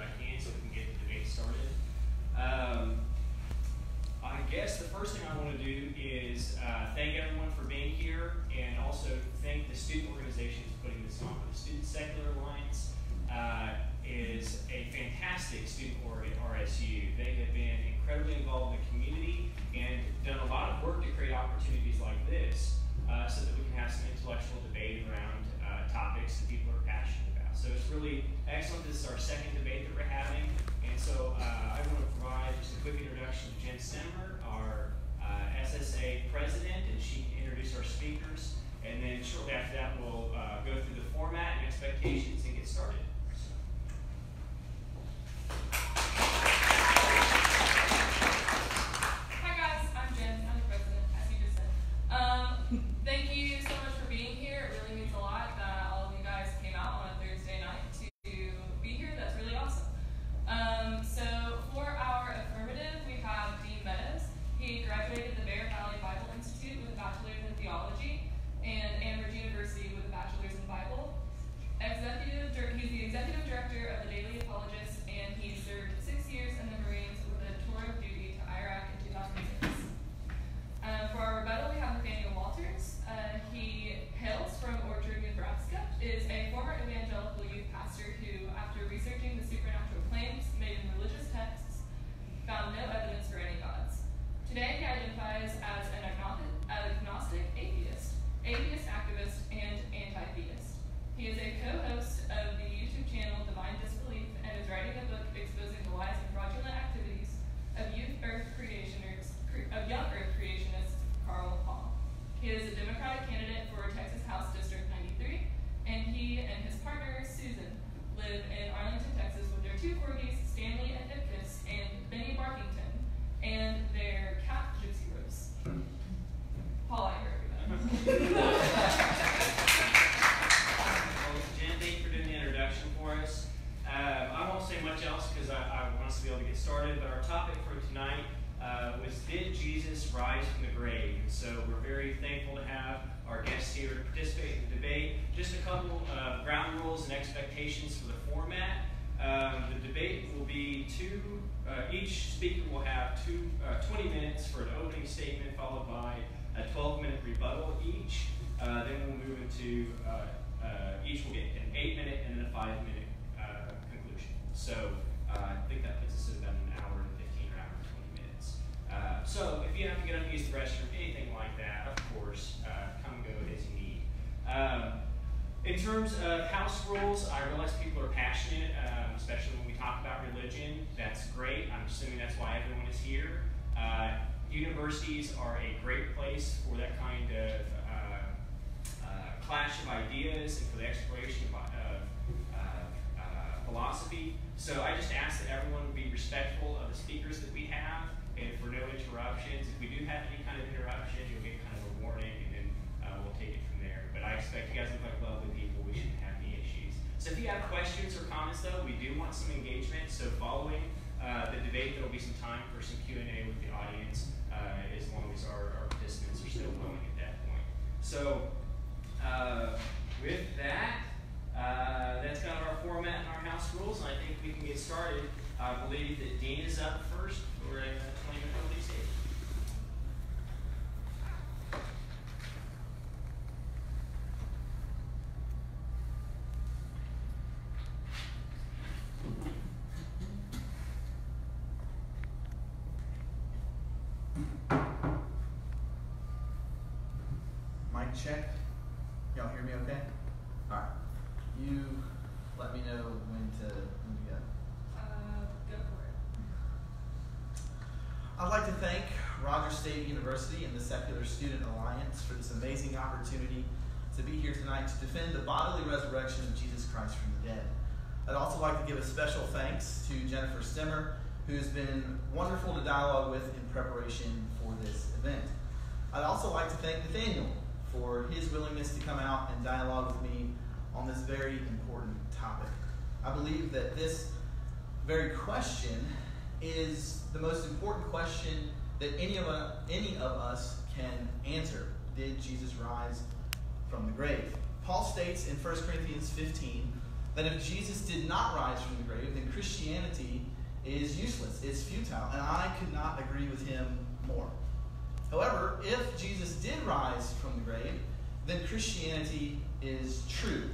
I can so we can get the debate started. Um, I guess the first thing I want to do is uh, thank everyone for being here and also thank the student organizations putting this on. The Student Secular Alliance uh, is a fantastic student org at RSU. They have been incredibly involved in the community and done a lot of work to create opportunities like this uh, so that we can have some intellectual debate around uh, topics that people are passionate about. So it's really excellent. This is our second debate that we're having. And so uh, I want to provide just a quick introduction to Jen Simmer, our uh, SSA president, and she can introduce our speakers. And then shortly after that, we'll uh, go through the format and expectations and get started. Hi two, uh, 20 minutes for an opening statement, followed by a 12 minute rebuttal each. Uh, then we'll move into, uh, uh, each will get an eight minute and then a five minute uh, conclusion. So uh, I think that puts us at about an hour and 15 or hour and 20 minutes. So if you have to get up and use the restroom, anything like that, of course, come go as you need. Um, in terms of house rules, I realize people are passionate, um, especially when we talk about religion. That's great. I'm assuming that's why everyone is here. Uh, universities are a great place for that kind of uh, uh, clash of ideas and for the exploration of, philosophy. So I just ask that everyone be respectful of the speakers that we have and for no interruptions. If we do have any kind of interruption, you'll get kind of a warning and then uh, we'll take it from there. But I expect you guys look like lovely people. We shouldn't have any issues. So if you have questions or comments, though, we do want some engagement. So following uh, the debate, there will be some time for some Q and A with the audience, uh, as long as our, our participants are still willing at that point. So uh, with that, uh, that's kind of our format and our house rules, I think we can get started. I believe that Dean is up first for a 20 minute check. Y'all hear me okay? Alright. You let me know when to when to go. Uh, go for it. I'd like to thank Rogers State University and the Secular Student Alliance for this amazing opportunity to be here tonight to defend the bodily resurrection of Jesus Christ from the dead. I'd also like to give a special thanks to Jennifer Stemmer, who has been wonderful to dialogue with in preparation for this event. I'd also like to thank Nathaniel for his willingness to come out and dialogue with me on this very important topic. I believe that this very question is the most important question that any of us, any of us can answer. Did Jesus rise from the grave? Paul states in 1 Corinthians 15 that if Jesus did not rise from the grave, then Christianity is useless, it's futile, and I could not agree with him more. However, if Jesus did rise from the grave, then Christianity is true.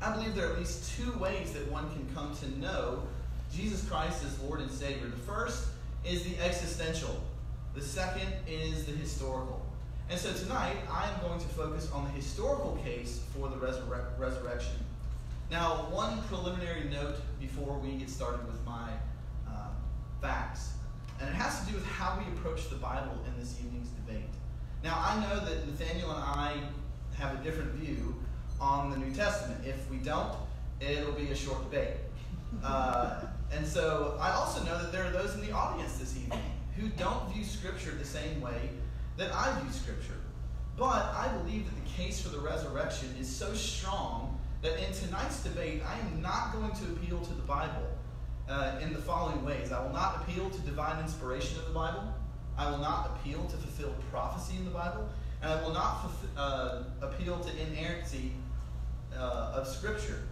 I believe there are at least two ways that one can come to know Jesus Christ as Lord and Savior. The first is the existential, the second is the historical. And so tonight, I am going to focus on the historical case for the resurre- resurrection. Now, one preliminary note before we get started with my uh, facts, and it has to do with how we approach the Bible in this evening's debate. Now, I know that Nathaniel and I have a different view on the New Testament. If we don't, it'll be a short debate. Uh, and so I also know that there are those in the audience this evening who don't view Scripture the same way that I view Scripture. But I believe that the case for the resurrection is so strong that in tonight's debate, I am not going to appeal to the Bible uh, in the following ways. I will not appeal to divine inspiration of the Bible. I will not appeal to fulfill prophecy in the Bible. And I will not uh, appeal to inerrancy uh, of Scripture.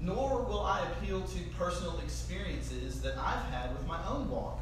Nor will I appeal to personal experiences that I've had with my own walk,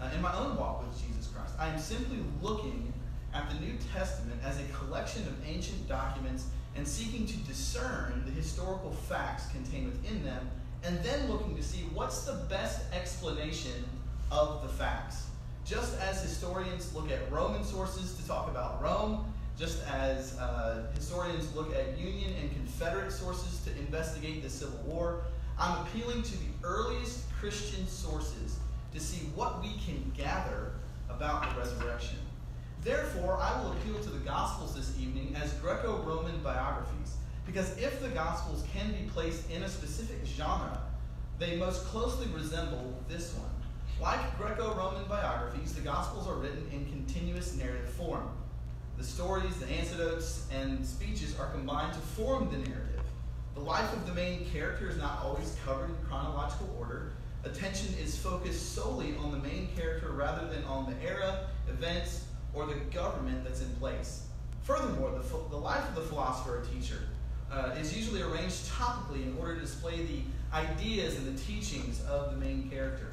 uh, in my own walk with Jesus Christ. I am simply looking at the New Testament as a collection of ancient documents and seeking to discern the historical facts contained within them, and then looking to see what's the best explanation of the facts. Just as historians look at Roman sources to talk about Rome, just as uh, historians look at Union and Confederate sources to investigate the Civil War, I'm appealing to the earliest Christian sources to see what we can gather about the resurrection. Therefore, I will appeal to the Gospels this evening as Greco Roman biographies, because if the Gospels can be placed in a specific genre, they most closely resemble this one. Like Greco Roman biographies, the Gospels are written in continuous narrative form. The stories, the anecdotes, and speeches are combined to form the narrative. The life of the main character is not always covered in chronological order. Attention is focused solely on the main character rather than on the era, events, or the government that's in place. Furthermore, the, the life of the philosopher or teacher uh, is usually arranged topically in order to display the ideas and the teachings of the main character.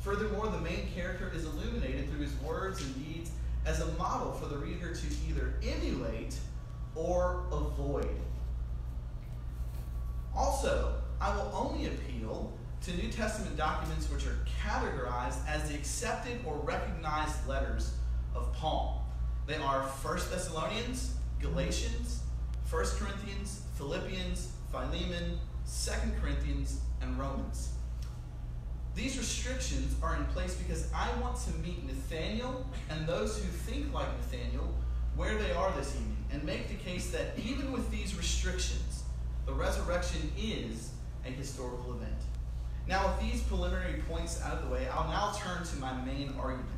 Furthermore, the main character is illuminated through his words and deeds as a model for the reader to either emulate or avoid. Also, I will only appeal to New Testament documents which are categorized as the accepted or recognized letters of Paul. They are 1 Thessalonians, Galatians, 1 Corinthians, Philippians, Philemon, 2 Corinthians, and Romans. These restrictions are in place because I want to meet Nathaniel and those who think like Nathaniel where they are this evening and make the case that even with these restrictions, the resurrection is a historical event. Now, with these preliminary points out of the way, I'll now turn to my main argument.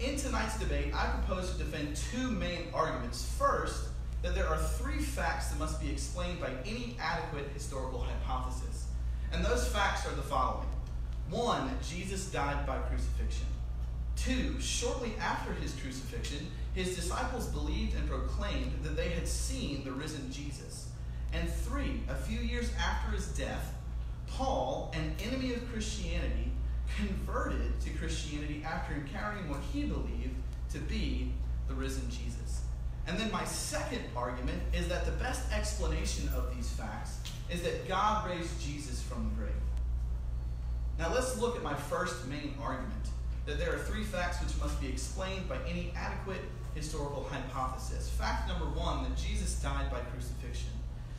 In tonight's debate, I propose to defend two main arguments. First, that there are three facts that must be explained by any adequate historical hypothesis. And those facts are the following one, Jesus died by crucifixion. Two, shortly after his crucifixion, his disciples believed and proclaimed that they had seen the risen Jesus. And three, a few years after his death, Paul, an enemy of Christianity, converted to Christianity after encountering what he believed to be the risen Jesus. And then my second argument is that the best explanation of these facts is that God raised Jesus from the grave. Now let's look at my first main argument that there are three facts which must be explained by any adequate historical hypothesis. Fact number one that Jesus died by crucifixion.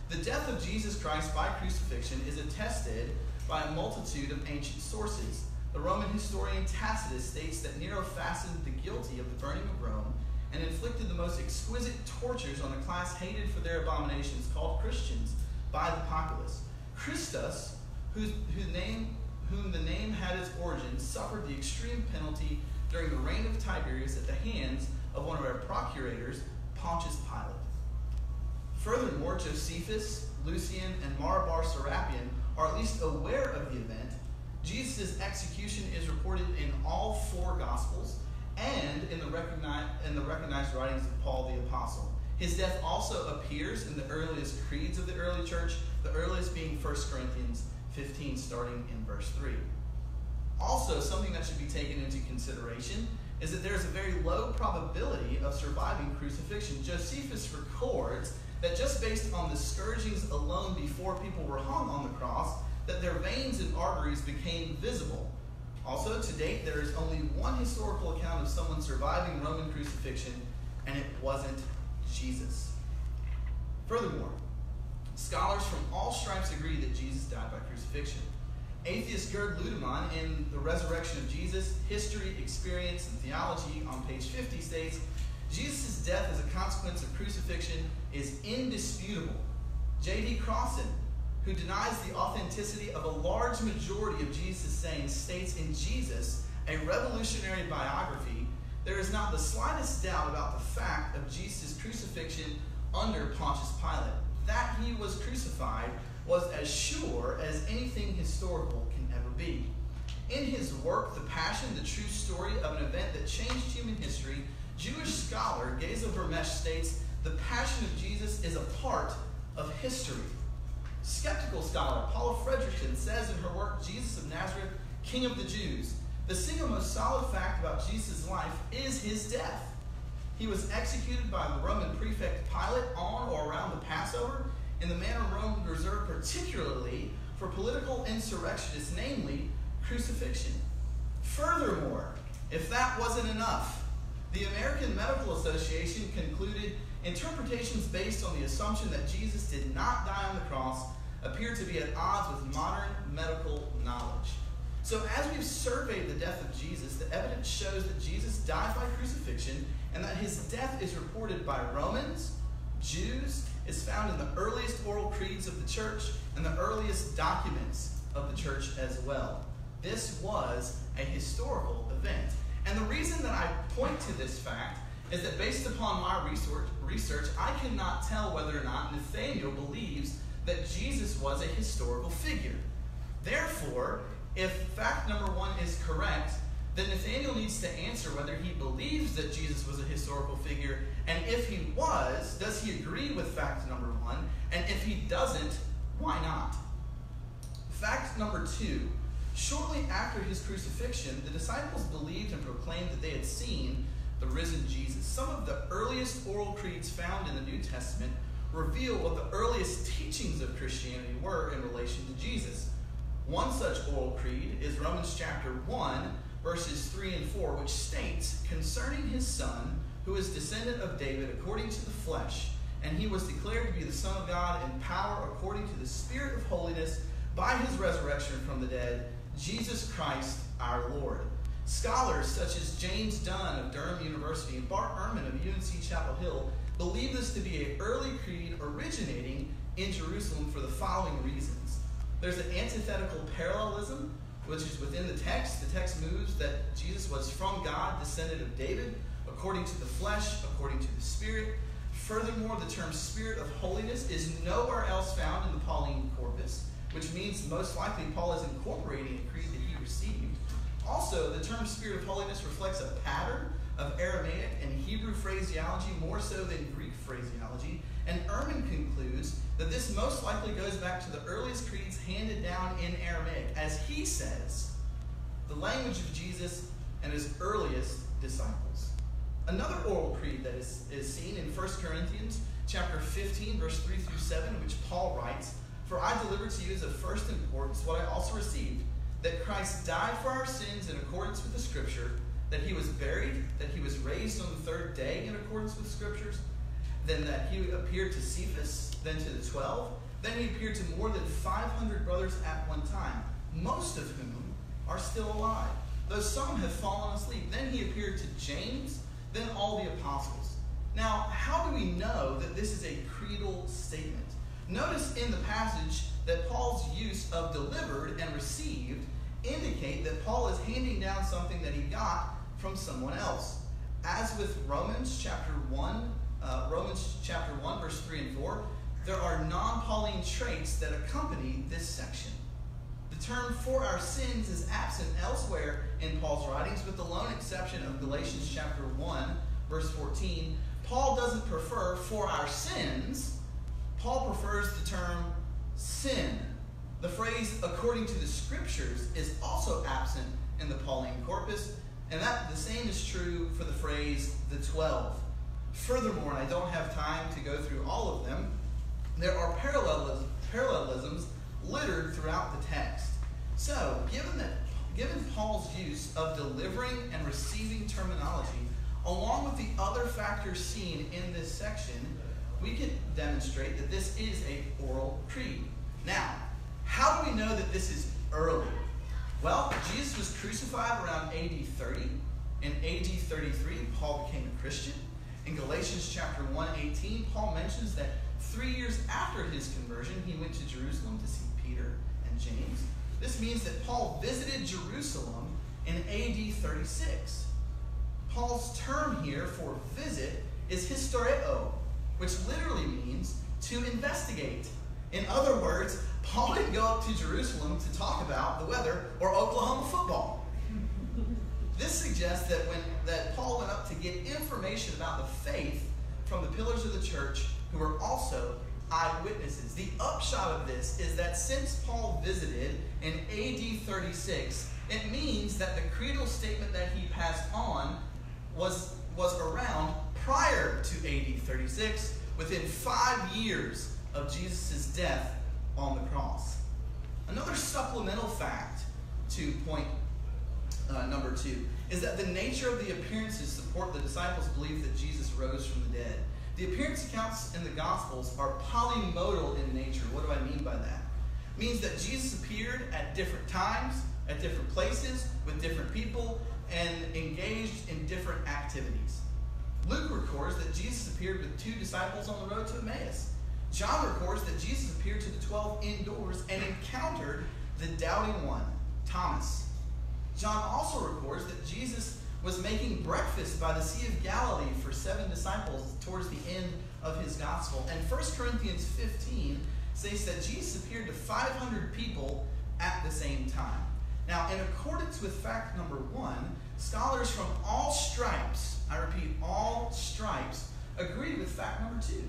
The death of Jesus Christ by crucifixion is attested by a multitude of ancient sources. The Roman historian Tacitus states that Nero fastened the guilty of the burning of Rome and inflicted the most exquisite tortures on a class hated for their abominations called Christians by the populace. Christus, whose, whose name whom the name had its origin, suffered the extreme penalty during the reign of Tiberius at the hands of one of our procurators, Pontius Pilate. Furthermore, Josephus, Lucian, and Mara bar Serapion are at least aware of the event. Jesus' execution is reported in all four Gospels and in the, recognized, in the recognized writings of Paul the Apostle. His death also appears in the earliest creeds of the early church, the earliest being 1 Corinthians 15, starting in verse 3. Also, something that should be taken into consideration is that there is a very low probability of surviving crucifixion. Josephus records that just based on the scourgings alone before people were hung on the cross, that their veins and arteries became visible. Also, to date, there is only one historical account of someone surviving Roman crucifixion, and it wasn't Jesus. Furthermore, scholars from all stripes agree that Jesus died by crucifixion. Atheist Gerd Ludemann, in The Resurrection of Jesus History, Experience, and Theology, on page 50, states Jesus' death as a consequence of crucifixion is indisputable. J.D. Crossan, who denies the authenticity of a large majority of Jesus' sayings, states in Jesus, a revolutionary biography, there is not the slightest doubt about the fact of Jesus' crucifixion under Pontius Pilate. That he was crucified was as sure as anything historical can ever be. In his work, The Passion, the true story of an event that changed human history, Jewish scholar Geza Vermes states the Passion of Jesus is a part of history. Skeptical scholar Paula Fredriksen says in her work, Jesus of Nazareth, King of the Jews, the single most solid fact about Jesus' life is his death. He was executed by the Roman prefect Pilate on or around the Passover in the manner Rome reserved particularly for political insurrectionists, namely crucifixion. Furthermore, if that wasn't enough, the American Medical Association concluded interpretations based on the assumption that Jesus did not die on the cross appear to be at odds with modern medical knowledge. So, as we've surveyed the death of Jesus, the evidence shows that Jesus died by crucifixion and that his death is reported by Romans, Jews, is found in the earliest oral creeds of the church and the earliest documents of the church as well. This was a historical event. And the reason that I point to this fact is that based upon my research, research I cannot tell whether or not Nathaniel believes that Jesus was a historical figure. Therefore, if fact number one is correct, then Nathaniel needs to answer whether he believes that Jesus was a historical figure, and if he was, does he agree with fact number one? And if he doesn't, why not? Fact number two shortly after his crucifixion, the disciples believed and proclaimed that they had seen the risen Jesus. Some of the earliest oral creeds found in the New Testament reveal what the earliest teachings of Christianity were in relation to Jesus. One such oral creed is Romans chapter 1, verses 3 and 4, which states concerning his son, who is descendant of David according to the flesh, and he was declared to be the Son of God in power according to the Spirit of holiness by his resurrection from the dead, Jesus Christ our Lord. Scholars such as James Dunn of Durham University and Bart Ehrman of UNC Chapel Hill believe this to be an early creed originating in Jerusalem for the following reasons. There's an antithetical parallelism which is within the text. The text moves that Jesus was from God, descended of David, according to the flesh, according to the Spirit. Furthermore, the term Spirit of holiness is nowhere else found in the Pauline corpus, which means most likely Paul is incorporating a creed that he received. Also, the term Spirit of holiness reflects a pattern of Aramaic and Hebrew phraseology more so than Greek phraseology, and Ehrman concludes that this most likely goes back to the earliest creeds handed down in Aramaic. As he says, the language of Jesus and his earliest disciples. Another oral creed that is, is seen in 1 Corinthians chapter 15, verse 3 through 7, which Paul writes, For I delivered to you as of first importance what I also received, that Christ died for our sins in accordance with the Scripture, that he was buried, that he was raised on the third day in accordance with Scriptures, then that he appeared to Cephas, then to the twelve, then he appeared to more than 500 brothers at one time, most of whom are still alive, though some have fallen asleep. Then he appeared to James, then all the apostles. Now, how do we know that this is a creedal statement? Notice in the passage that Paul's use of delivered and received indicate that Paul is handing down something that he got from someone else. As with Romans chapter 1, uh, Romans chapter 1, verse 3 and 4, there are non Pauline traits that accompany this section. The term for our sins is absent elsewhere in Paul's writings, with the lone exception of Galatians chapter 1, verse 14. Paul doesn't prefer for our sins, Paul prefers the term sin. The phrase according to the scriptures is also absent in the Pauline corpus, and that the same is true for the phrase the 12. Furthermore, and I don't have time to go through all of them, there are parallelisms, parallelisms littered throughout the text. So, given that given Paul's use of delivering and receiving terminology, along with the other factors seen in this section, we can demonstrate that this is a oral creed. Now, how do we know that this is early? Well, Jesus was crucified around AD 30. In AD 33, Paul became a Christian. In Galatians chapter 1, 18, Paul mentions that three years after his conversion, he went to Jerusalem to see Peter and James. This means that Paul visited Jerusalem in AD 36. Paul's term here for visit is historeo, which literally means to investigate. In other words, Paul up to Jerusalem to talk about the weather or Oklahoma football. This suggests that when that Paul went up to get information about the faith from the pillars of the church who were also eyewitnesses. The upshot of this is that since Paul visited in AD 36, it means that the creedal statement that he passed on was, was around prior to AD 36, within five years of Jesus' death on the cross. Another supplemental fact to point uh, number two is that the nature of the appearances support the disciples' belief that Jesus rose from the dead. The appearance accounts in the Gospels are polymodal in nature. What do I mean by that? It means that Jesus appeared at different times, at different places, with different people, and engaged in different activities. Luke records that Jesus appeared with two disciples on the road to Emmaus. John records that Jesus appeared to the twelve indoors and encountered the doubting one, Thomas. John also records that Jesus was making breakfast by the Sea of Galilee for seven disciples towards the end of his gospel. And 1 Corinthians 15 says that Jesus appeared to 500 people at the same time. Now, in accordance with fact number one, scholars from all stripes, I repeat, all stripes, agree with fact number two.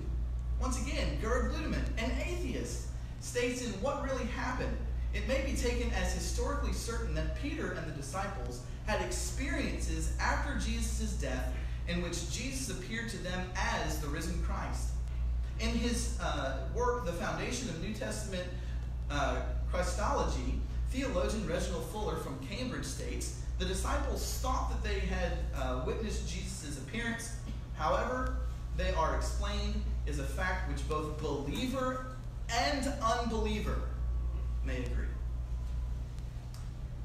Once again, Gerd Ludemann, an atheist, states in what really happened. It may be taken as historically certain that Peter and the disciples had experiences after Jesus' death in which Jesus appeared to them as the risen Christ. In his uh, work, The Foundation of New Testament uh, Christology, theologian Reginald Fuller from Cambridge states the disciples thought that they had uh, witnessed Jesus' appearance. However, they are explained is a fact which both believer and unbeliever may agree.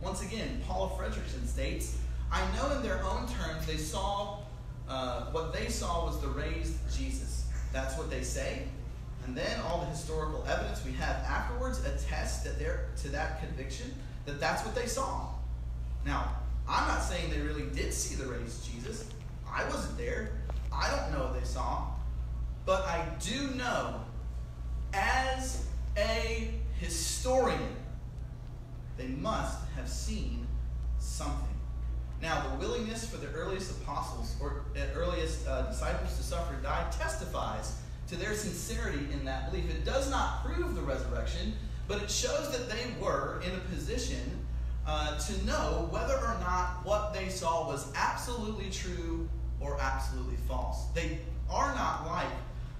Once again, Paul Fredriksen states, I know in their own terms they saw, uh, what they saw was the raised Jesus. That's what they say. And then all the historical evidence we have afterwards attest that to that conviction that that's what they saw. Now, I'm not saying they really did see the raised Jesus. I wasn't there. I don't know what they saw. But I do know, as a historian, they must have seen something. Now, the willingness for the earliest apostles or earliest uh, disciples to suffer and die testifies to their sincerity in that belief. It does not prove the resurrection, but it shows that they were in a position uh, to know whether or not what they saw was absolutely true or absolutely false. They are not like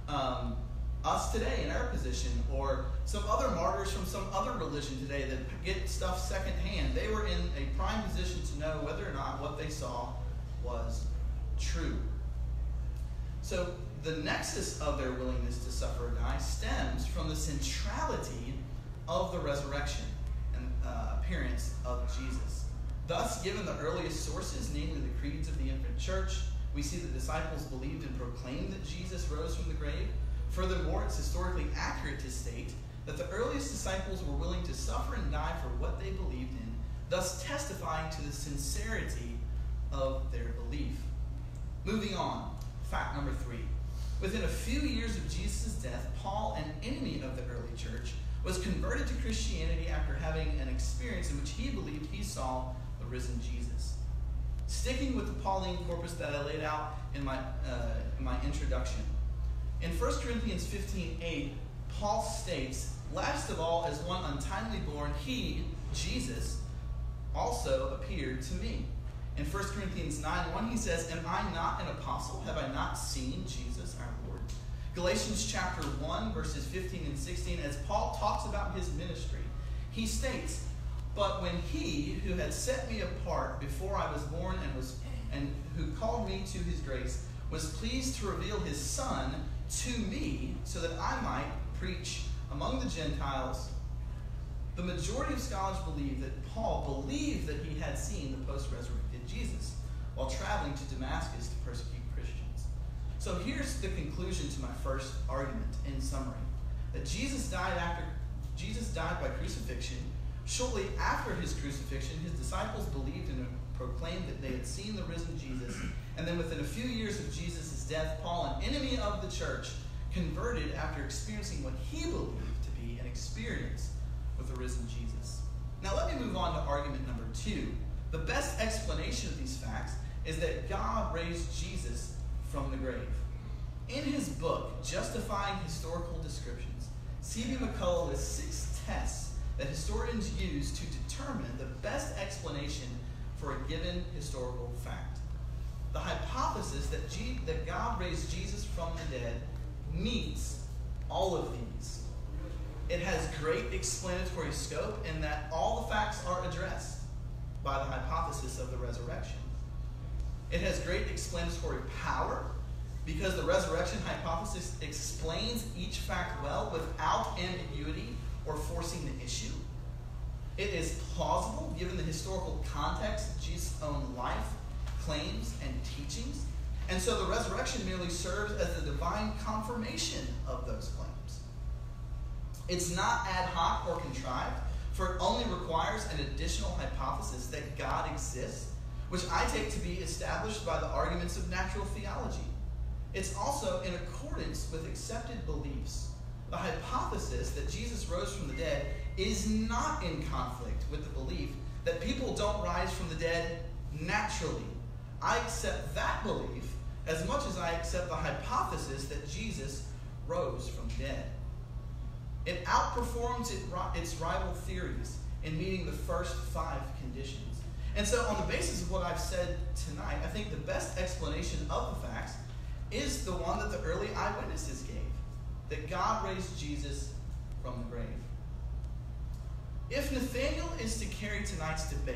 um, us today in our position or some other martyrs from some other religion today that get stuff secondhand. They were in a prime position to know whether or not what they saw was true. So the nexus of their willingness to suffer or die stems from the centrality of the resurrection and uh, appearance of Jesus. Thus, given the earliest sources, namely the creeds of the infant church, we see the disciples believed and proclaimed that Jesus rose from the grave. Furthermore, it's historically accurate to state that the earliest disciples were willing to suffer and die for what they believed in, thus testifying to the sincerity of their belief. Moving on, fact number three. Within a few years of Jesus' death, Paul, an enemy of the early church, was converted to Christianity after having an experience in which he believed he saw the risen Jesus. Sticking with the Pauline corpus that I laid out in my, uh, in my introduction. In 1 Corinthians 15 8, Paul states, Last of all, as one untimely born, he, Jesus, also appeared to me. In 1 Corinthians 9 1, he says, Am I not an apostle? Have I not seen Jesus our Lord? Galatians chapter 1, verses 15 and 16, as Paul talks about his ministry, he states, But when he who had set me apart before I was born and was and who called me to his grace was pleased to reveal his son to me so that I might preach among the Gentiles. The majority of scholars believe that Paul believed that he had seen the post resurrected Jesus while traveling to Damascus to persecute Christians. So here's the conclusion to my first argument in summary that Jesus died after Jesus died by crucifixion. Shortly after his crucifixion, his disciples believed and proclaimed that they had seen the risen Jesus. And then within a few years of Jesus' death, Paul, an enemy of the church, converted after experiencing what he believed to be an experience with the risen Jesus. Now, let me move on to argument number two. The best explanation of these facts is that God raised Jesus from the grave. In his book, Justifying Historical Descriptions, C.B. McCullagh lists six tests that historians use to determine the best explanation for a given historical fact. The hypothesis that, G- that God raised Jesus from the dead meets all of these. It has great explanatory scope in that all the facts are addressed by the hypothesis of the resurrection. It has great explanatory power because the resurrection hypothesis explains each fact well without ambiguity or forcing the issue. It is plausible given the historical context of Jesus' own life, claims, and teachings. And so the resurrection merely serves as the divine confirmation of those claims. It's not ad hoc or contrived, for it only requires an additional hypothesis that God exists, which I take to be established by the arguments of natural theology. It's also in accordance with accepted beliefs. The hypothesis that Jesus rose from the dead is not in conflict with the belief that people don't rise from the dead naturally. I accept that belief as much as I accept the hypothesis that Jesus rose from dead. It outperforms its rival theories in meeting the first five conditions. And so, on the basis of what I've said tonight, I think the best explanation of the facts is the one that the early eyewitnesses gave that God raised Jesus from the grave. If Nathaniel is to carry tonight's debate,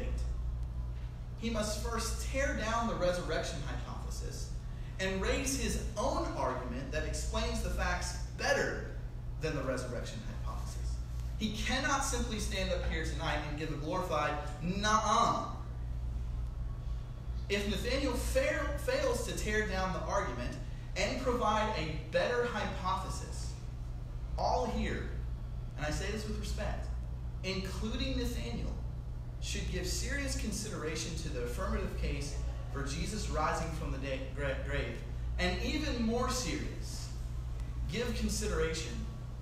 he must first tear down the resurrection hypothesis and raise his own argument that explains the facts better than the resurrection hypothesis. He cannot simply stand up here tonight and give a glorified nah If Nathaniel fail, fails to tear down the argument and provide a better hypothesis, all here, and I say this with respect, including Nathaniel, should give serious consideration to the affirmative case for Jesus rising from the grave, and even more serious, give consideration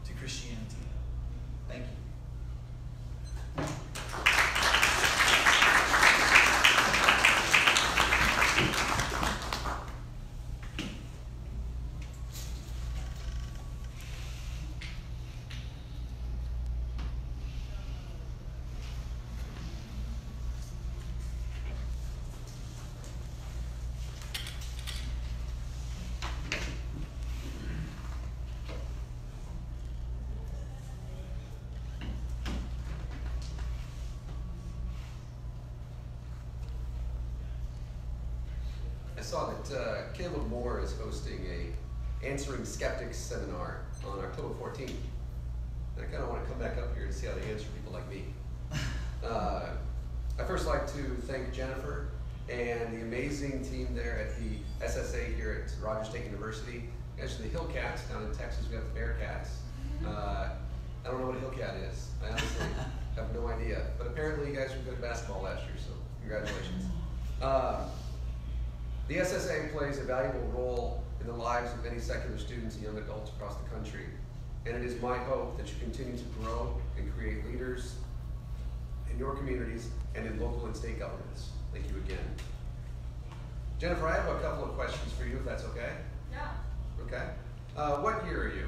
to Christianity. Thank you. Saw that uh, Caleb Moore is hosting a Answering Skeptics seminar on October 14th. And I kind of want to come back up here to see how they answer people like me. Uh, I first like to thank Jennifer and the amazing team there at the SSA here at Rogers State University. Actually, the Hillcats down in Texas, we have the Bearcats. Uh, I don't know what a Hillcat is. I honestly have no idea. But apparently, you guys were good at basketball last year, so congratulations. Uh, the SSA plays a valuable role in the lives of many secular students and young adults across the country, and it is my hope that you continue to grow and create leaders in your communities and in local and state governments. Thank you again. Jennifer, I have a couple of questions for you, if that's okay. Yeah, Okay. Uh, what year are you?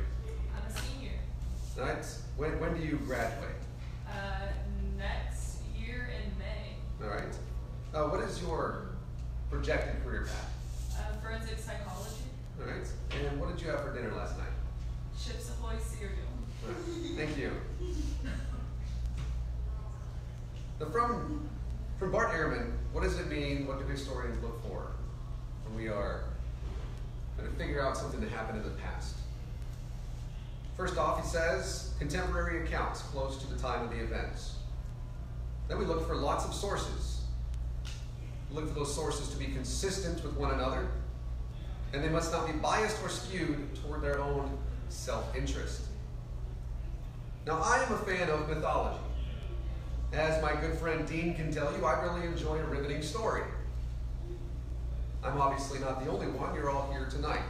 I'm a senior. Right. When, when do you graduate? Uh, next year in May, All right. Uh, what is your projected career path? uh, forensic psychology, All right. And what did you have for dinner last night? Chips Ahoy cereal. Right. Thank you. Now, from from Bart Ehrman, what does it mean? What do historians look for when we are going to figure out something that happened in the past? First off, he says contemporary accounts close to the time of the events. Then we look for lots of sources. Look for those sources to be consistent with one another, and they must not be biased or skewed toward their own self interest. Now, I am a fan of mythology. As my good friend Dean can tell you, I really enjoy a riveting story. I'm obviously not the only one, you're all here tonight.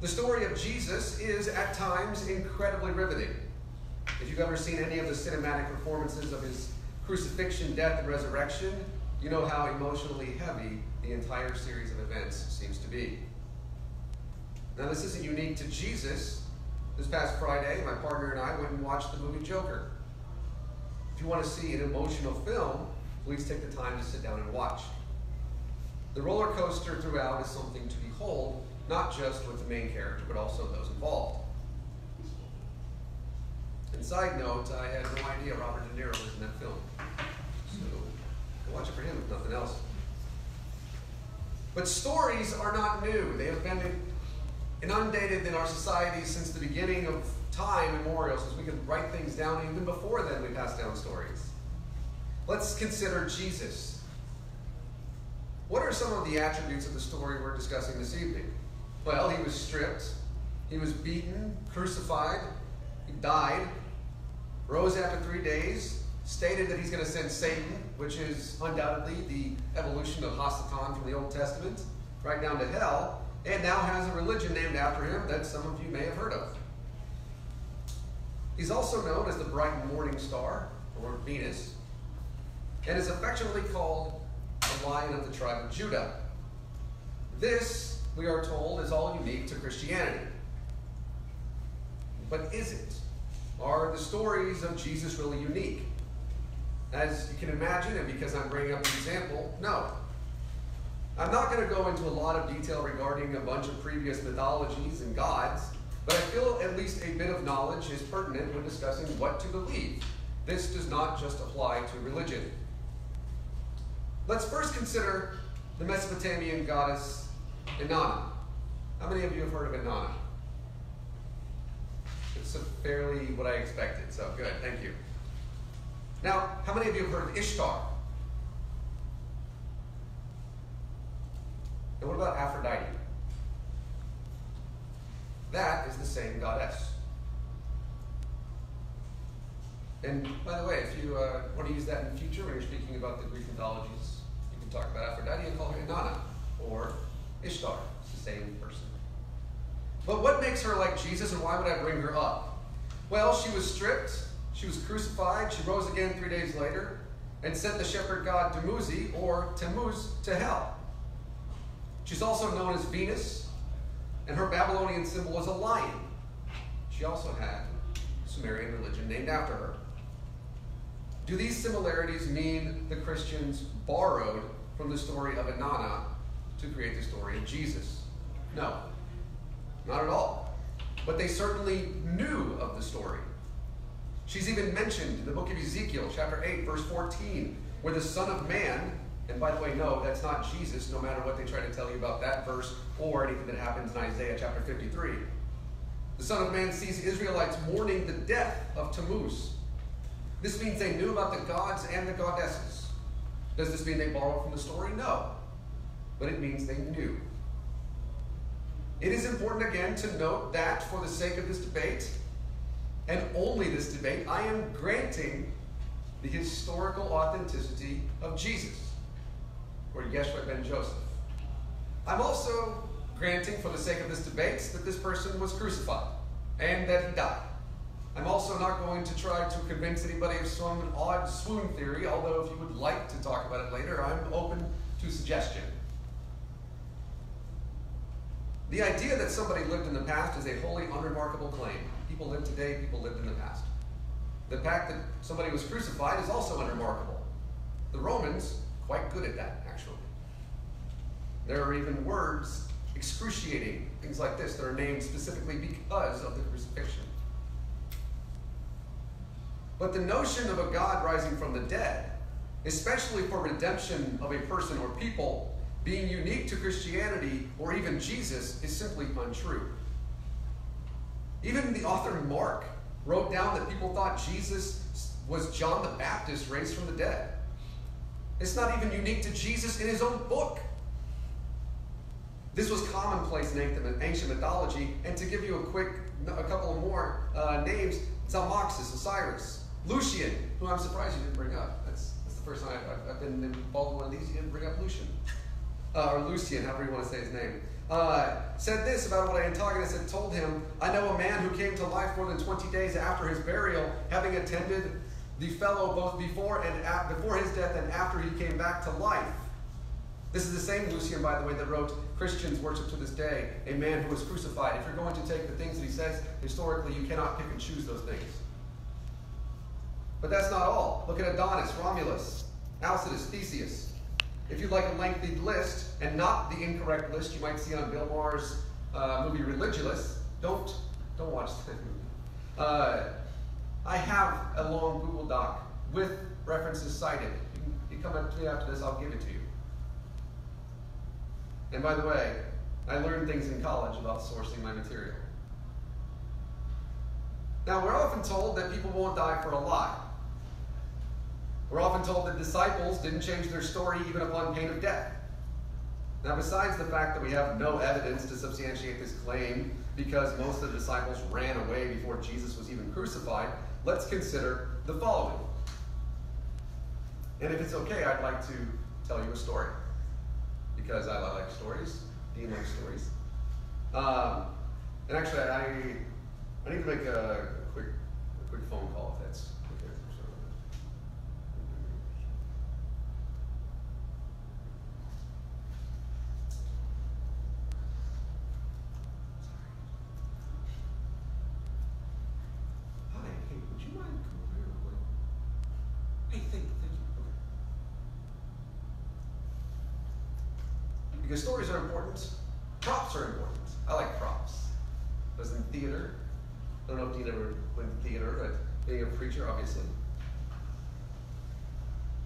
The story of Jesus is at times incredibly riveting. If you've ever seen any of the cinematic performances of his crucifixion, death, and resurrection, you know how emotionally heavy the entire series of events seems to be. Now, this isn't unique to Jesus. This past Friday, my partner and I went and watched the movie Joker. If you want to see an emotional film, please take the time to sit down and watch. The roller coaster throughout is something to behold, not just with the main character, but also those involved. And side note, I had no idea Robert De Niro was in that film. So watch it for him, if nothing else. But stories are not new. They have been inundated in our society since the beginning of time immemorial, since we can write things down. Even before then, we pass down stories. Let's consider Jesus. What are some of the attributes of the story we're discussing this evening? Well, he was stripped, he was beaten, crucified, he died, rose after three days, stated that he's going to send Satan, which is undoubtedly the evolution of Hasatan from the Old Testament, right down to hell, and now has a religion named after him that some of you may have heard of. He's also known as the bright morning star, or Venus, and is affectionately called the Lion of the tribe of Judah. This, we are told, is all unique to Christianity. But is it? Are the stories of Jesus really unique? As you can imagine, and because I'm bringing up an example, no. I'm not going to go into a lot of detail regarding a bunch of previous mythologies and gods, but I feel at least a bit of knowledge is pertinent when discussing what to believe. This does not just apply to religion. Let's first consider the Mesopotamian goddess Inanna. How many of you have heard of Inanna? It's fairly what I expected, so good, thank you. Now, how many of you have heard of Ishtar? And what about Aphrodite? That is the same goddess. And by the way, if you uh, want to use that in the future when you're speaking about the Greek mythologies, you can talk about Aphrodite and call her Inanna or Ishtar. It's the same person. But what makes her like Jesus and why would I bring her up? Well, she was stripped, she was crucified, she rose again three days later, and sent the shepherd god Dumuzi or Tammuz to hell. She's also known as Venus, and her Babylonian symbol is a lion. She also had Sumerian religion named after her. Do these similarities mean the Christians borrowed from the story of Inanna to create the story of Jesus? No, not at all. But they certainly knew of the story. She's even mentioned in the book of Ezekiel, chapter 8, verse 14, where the Son of Man, and by the way, no, that's not Jesus, no matter what they try to tell you about that verse or anything that happens in Isaiah chapter 53. The Son of Man sees Israelites mourning the death of Tammuz. This means they knew about the gods and the goddesses. Does this mean they borrowed from the story? No. But it means they knew. It is important again to note that for the sake of this debate, and only this debate, I am granting the historical authenticity of Jesus, or Yeshua ben Joseph. I'm also granting, for the sake of this debate, that this person was crucified and that he died. I'm also not going to try to convince anybody of some odd swoon theory, although if you would like to talk about it later, I'm open to suggestion. The idea that somebody lived in the past is a wholly unremarkable claim. People live today, people lived in the past. The fact that somebody was crucified is also unremarkable. The Romans, quite good at that, actually. There are even words excruciating, things like this, that are named specifically because of the crucifixion. But the notion of a God rising from the dead, especially for redemption of a person or people, being unique to Christianity or even Jesus, is simply untrue. Even the author Mark wrote down that people thought Jesus was John the Baptist raised from the dead. It's not even unique to Jesus in his own book. This was commonplace in ancient mythology, and to give you a quick, a couple more uh, names, Zalmoxis, Osiris, Lucian, who I'm surprised you didn't bring up. That's, that's the first time I've, I've been involved in one of these. You didn't bring up Lucian. Uh, or Lucian, however you want to say his name. Uh, said this about what Antigonus had told him I know a man who came to life more than 20 days after his burial, having attended the fellow both before and at, before his death and after he came back to life. This is the same Lucian, by the way, that wrote Christians worship to this day a man who was crucified. If you're going to take the things that he says historically, you cannot pick and choose those things. But that's not all. Look at Adonis, Romulus, Alcides, Theseus. If you'd like a lengthy list and not the incorrect list you might see on Bill Maher's uh, movie Religulous, don't don't watch that movie. Uh, I have a long Google Doc with references cited. You, can, you come up to me after this, I'll give it to you. And by the way, I learned things in college about sourcing my material. Now, we're often told that people won't die for a lie. We're often told that disciples didn't change their story even upon pain of death. Now, besides the fact that we have no evidence to substantiate this claim because most of the disciples ran away before Jesus was even crucified, let's consider the following. And if it's okay, I'd like to tell you a story because I like stories. Dean likes stories. Um, and actually, I, I need to make a, quick, a quick phone call if that's okay. Hi, hey, would you mind coming over here real quick? Hey, thank, thank you. Okay. Because stories are important, props are important. I like props. I was in theater. I don't know if Dean ever went to theater, but being a preacher, obviously.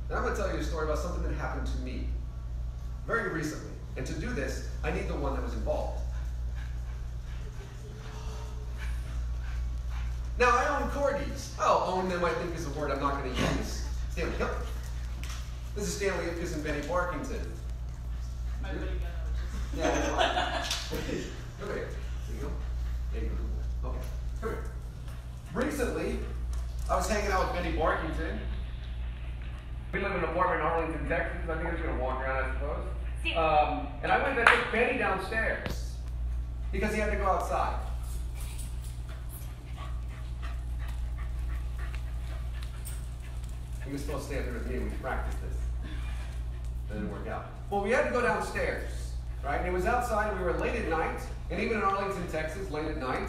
And I'm going to tell you a story about something that happened to me very recently. And to do this, I need the one that was involved. Now, I own corgis. Oh, own them, I think, is a word I'm not going to use. Stanley, yep. This is Stanley Ipkiss and Benny Barkington. My buddy Gunnar, Yeah. Come here. There you go. There you go. Okay. Come here. Recently, I was hanging out with Benny Barkington. We live in an apartment in Arlington, Texas. I think I'm just gonna walk around, I suppose. Um, and I went to take Benny downstairs because he had to go outside. He was supposed to stay up there with me and we practiced this. Didn't work out. Well, we had to go downstairs, right? And it was outside we were late at night. And even in Arlington, Texas, late at night,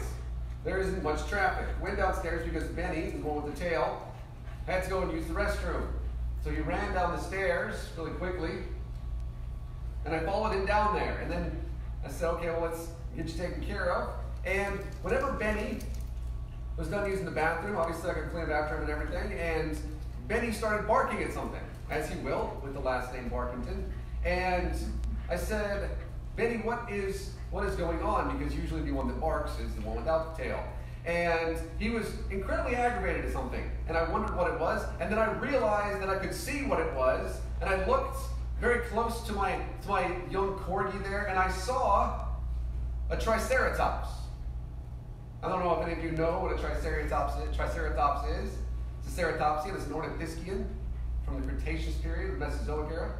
there isn't much traffic. Went downstairs because Benny, the one with the tail, had to go and use the restroom. So he ran down the stairs really quickly. And I followed him down there. And then I said, okay, well, let's get you taken care of. And whenever Benny was done using the bathroom, obviously I could clean it after him and everything, and Benny started barking at something, as he will, with the last name Barkington. And I said, Benny, what is what is going on? Because usually the one that barks is the one without the tail. And he was incredibly aggravated at something. And I wondered what it was. And then I realized that I could see what it was. And I looked very close to my to my young corgi there, and I saw a triceratops. I don't know if any of you know what a triceratops is. Triceratops is. It's a ceratopsian. It's an ornithischian from the Cretaceous period, the Mesozoic era.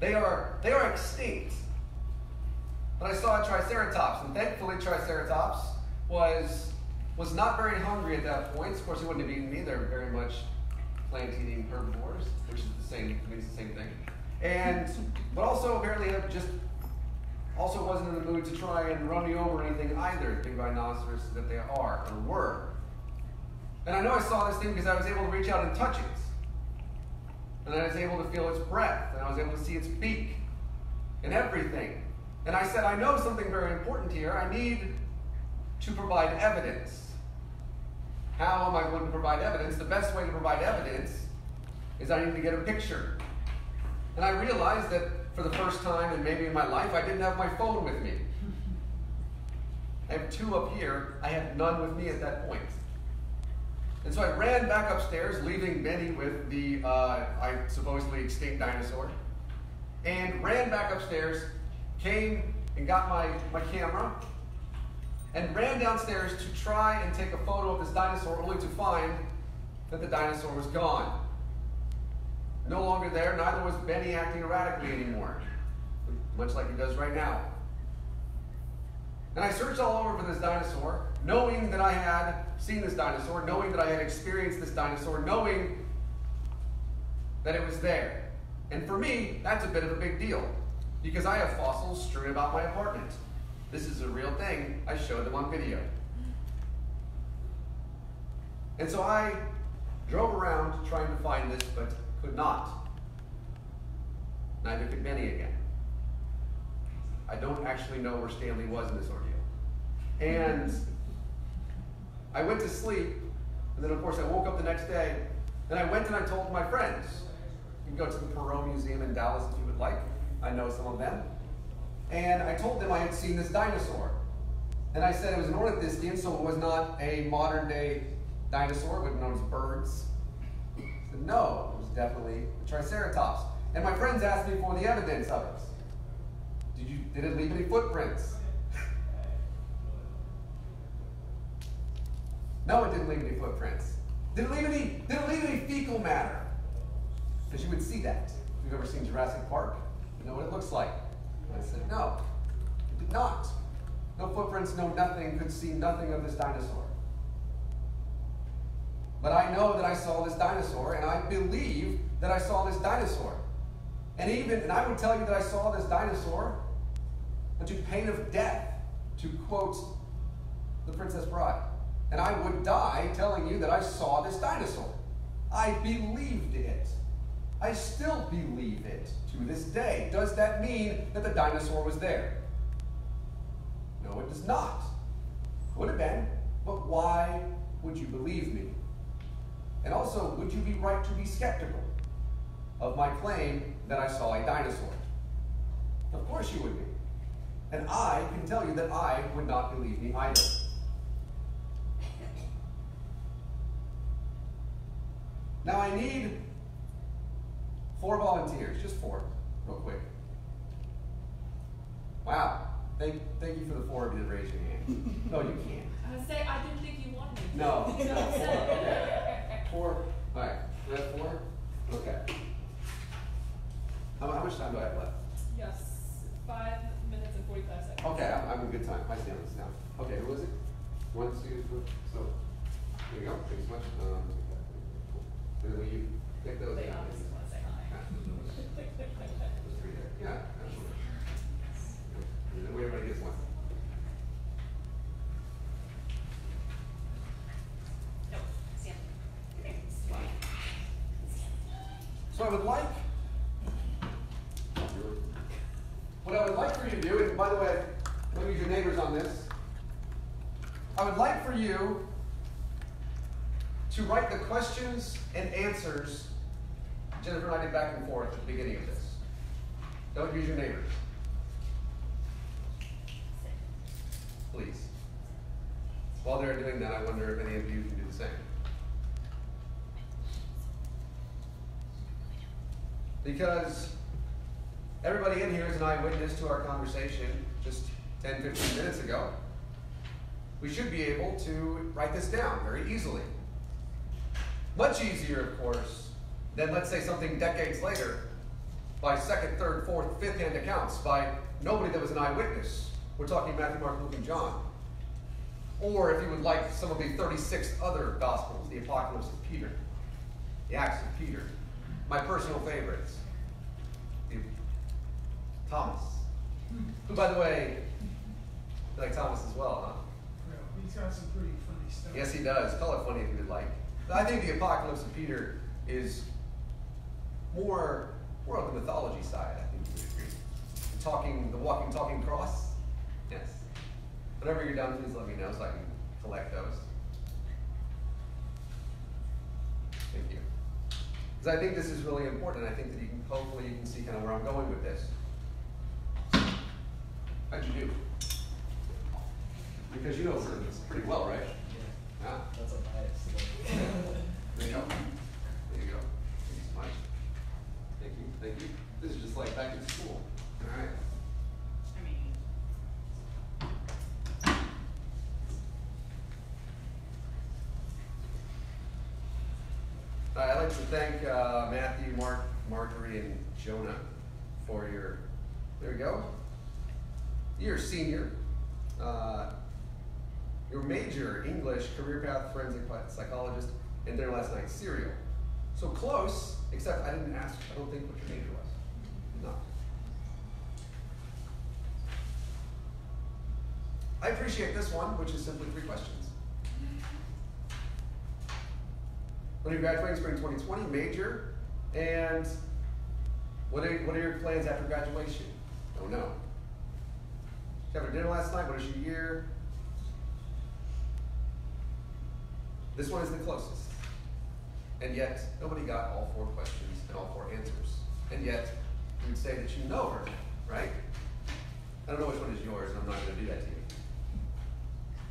They are they are extinct. But I saw a triceratops, and thankfully Triceratops was was not very hungry at that point. Of course, he wouldn't have eaten me. They're very much plant-eating herbivores, which is the same means the same thing. And but also apparently just also wasn't in the mood to try and run me over or anything either, big rhinoceroses that they are or were. And I know I saw this thing because I was able to reach out and touch it. And I was able to feel its breath, and I was able to see its beak and everything. And I said, I know something very important here. I need to provide evidence. How am I going to provide evidence? The best way to provide evidence is I need to get a picture. And I realized that for the first time and maybe in my life, I didn't have my phone with me. I have two up here. I had none with me at that point. And so I ran back upstairs, leaving Benny with the, uh, I supposedly extinct dinosaur, and ran back upstairs, came and got my, my camera, and ran downstairs to try and take a photo of this dinosaur, only to find that the dinosaur was gone. No longer there, neither was Benny acting erratically anymore, much like he does right now. And I searched all over for this dinosaur, knowing that I had seen this dinosaur, knowing that I had experienced this dinosaur, knowing that it was there. And for me, that's a bit of a big deal because I have fossils strewn about my apartment. This is a real thing. I showed them on video. And so I drove around trying to find this, but could not. Neither could Benny again. I don't actually know where Stanley was in this ordeal. And I went to sleep, and then of course I woke up the next day, and I went and I told my friends. You can go to the Perot Museum in Dallas if you would like. I know some of them. And I told them I had seen this dinosaur. And I said it was an ornithischian, so it was not a modern day dinosaur, what known as birds. Said, no, it was definitely a Triceratops. And my friends asked me for the evidence of it. Did, you, did it leave any footprints? No, it didn't leave any footprints. Didn't leave any, did it leave any fecal matter? Because you would see that. If you've ever seen Jurassic Park, you know what it looks like. And I said, no, it did not. No footprints, no nothing, could see nothing of this dinosaur. But I know that I saw this dinosaur, and I believe that I saw this dinosaur. And even, and I would tell you that I saw this dinosaur unto pain of death, to quote the Princess Bride. And I would die telling you that I saw this dinosaur. I believed it. I still believe it to this day. Does that mean that the dinosaur was there? No, it does not. Could have been, but why would you believe me? And also, would you be right to be skeptical of my claim that I saw a dinosaur? Of course you would be. And I can tell you that I would not believe me either. Now I need four volunteers, just four, real quick. Wow. Thank, thank you for the four of you that raised your hand. No, you can't. I was say I didn't think you wanted me. No. no, four. Okay. Four. All right. We have four? Okay. How, how much time do I have left? Yes, five minutes and forty-five seconds. Okay, I'm, I'm in good time. I stand this down. Okay, who was it? One, two, three. So, there you go. Thanks so much. Um, cool. And then will you take those? They obviously want to say hi. Those three there. Yeah, absolutely. And then everybody gets one. No. So I would like, what I would like for you to do, and by the way, let me use your neighbors on this. I would like for you to write the questions and answers Jennifer and I did back and forth at the beginning of this. Don't use your neighbors. Please. While they're doing that, I wonder if any of you can do the same. Because everybody in here is an eyewitness to our conversation just 10, 15 minutes ago. We should be able to write this down very easily. Much easier, of course, than let's say something decades later by second, third, fourth, fifth hand accounts by nobody that was an eyewitness. We're talking Matthew, Mark, Luke, and John. Or if you would like some of the 36 other Gospels, the Apocalypse of Peter, the Acts of Peter, my personal favorites, the Thomas, Who, by the way, you like Thomas as well, huh? Well, he's got some pretty funny stuff. Yes, he does. Call it funny if you would like. I think the Apocalypse of Peter is more more on the mythology side. I think you would agree. The talking, the walking, talking cross. Yes. Whenever you're done, please let me know so I can collect those. Thank you. Because I think this is really important. I think that you can hopefully you can see kind of where I'm going with this. How'd you do? Because you know this pretty well, right? Yeah, Yeah. that's a bias. There you go. There you go. Thank you so much. Thank you. Thank you. This is just like back in school. All right. I mean, right, I'd like to thank uh, Matthew, Mark, Marjorie, and Jonah for your. There we go. You're a senior. Uh, your major English, career path, forensic psychologist, and dinner last night cereal. So close, except I didn't ask. I don't think what your major was. No. I appreciate this one, which is simply three questions. When are you graduating spring 2020, major, and what are, what are your plans after graduation? Don't know. Did you have a dinner last night? What is your year? This one is the closest. And yet, nobody got all four questions and all four answers. And yet, you would say that you know her, right? I don't know which one is yours, and I'm not going to do that to you.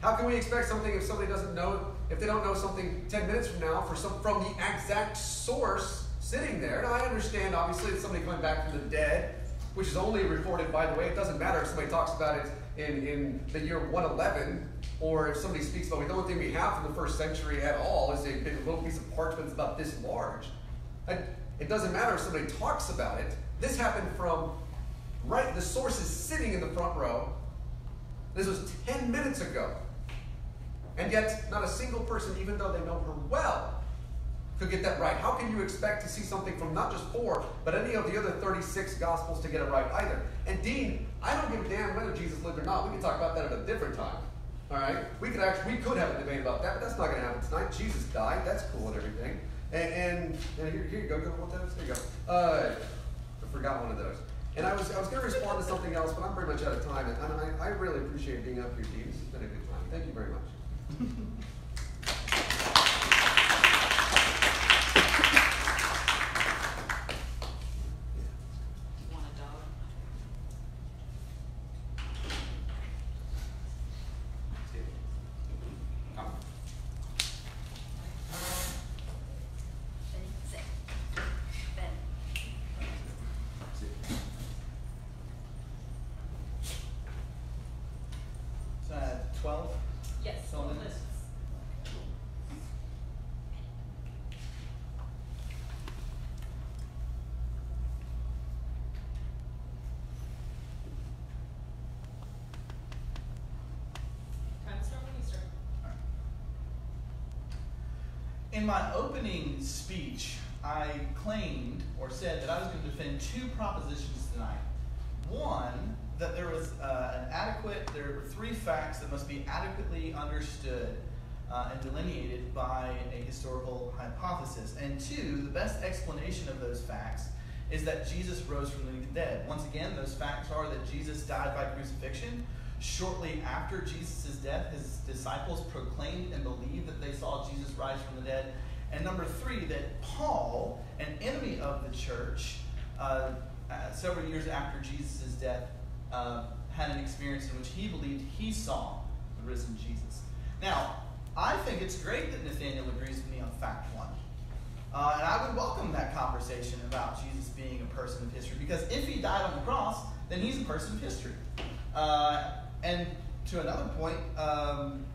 How can we expect something if somebody doesn't know, if they don't know something 10 minutes from now for some, from the exact source sitting there? Now, I understand, obviously, it's somebody coming back from the dead, which is only reported, by the way. It doesn't matter if somebody talks about it in, in the year 111 or if somebody speaks about it. The only thing we have from the first century at all is a big little piece of parchment about this large. It doesn't matter if somebody talks about it. This happened from right, the source is sitting in the front row. This was 10 minutes ago. And yet, not a single person, even though they know her well, could get that right. How can you expect to see something from not just four, but any of the other 36 Gospels to get it right either? And Dean, I don't give a damn whether Jesus lived or not. We can talk about that at a different time. All right? We could actually, we could have a debate about that, but that's not going to happen tonight. Jesus died. That's cool and everything. And, and, and here, here you go. Go? There you go. Uh, I forgot one of those. And I was, I was going to respond to something else, but I'm pretty much out of time. And, I, I really appreciate being up here, Dean. This has been a good time. Thank you very much. Want a dog? Come. Ben, sit. Ben. So, uh, 12? yes, So well, then- this is- Time to start when you start. In my opening speech, I claimed or said that I was going to defend two propositions tonight. One, that there was uh, an adequate, there were three facts that must be adequately understood uh, and delineated by a historical hypothesis. And two, the best explanation of those facts is that Jesus rose from the dead. Once again, those facts are that Jesus died by crucifixion. Shortly after Jesus' death, his disciples proclaimed and believed that they saw Jesus rise from the dead. And number three, that Paul, an enemy of the church, uh, uh, several years after Jesus' death, uh, had an experience in which he believed he saw the risen Jesus. Now, I think it's great that Nathaniel agrees with me on fact one. Uh, and I would welcome that conversation about Jesus being a person of history because if he died on the cross, then he's a person of history. Uh, and to another point, um,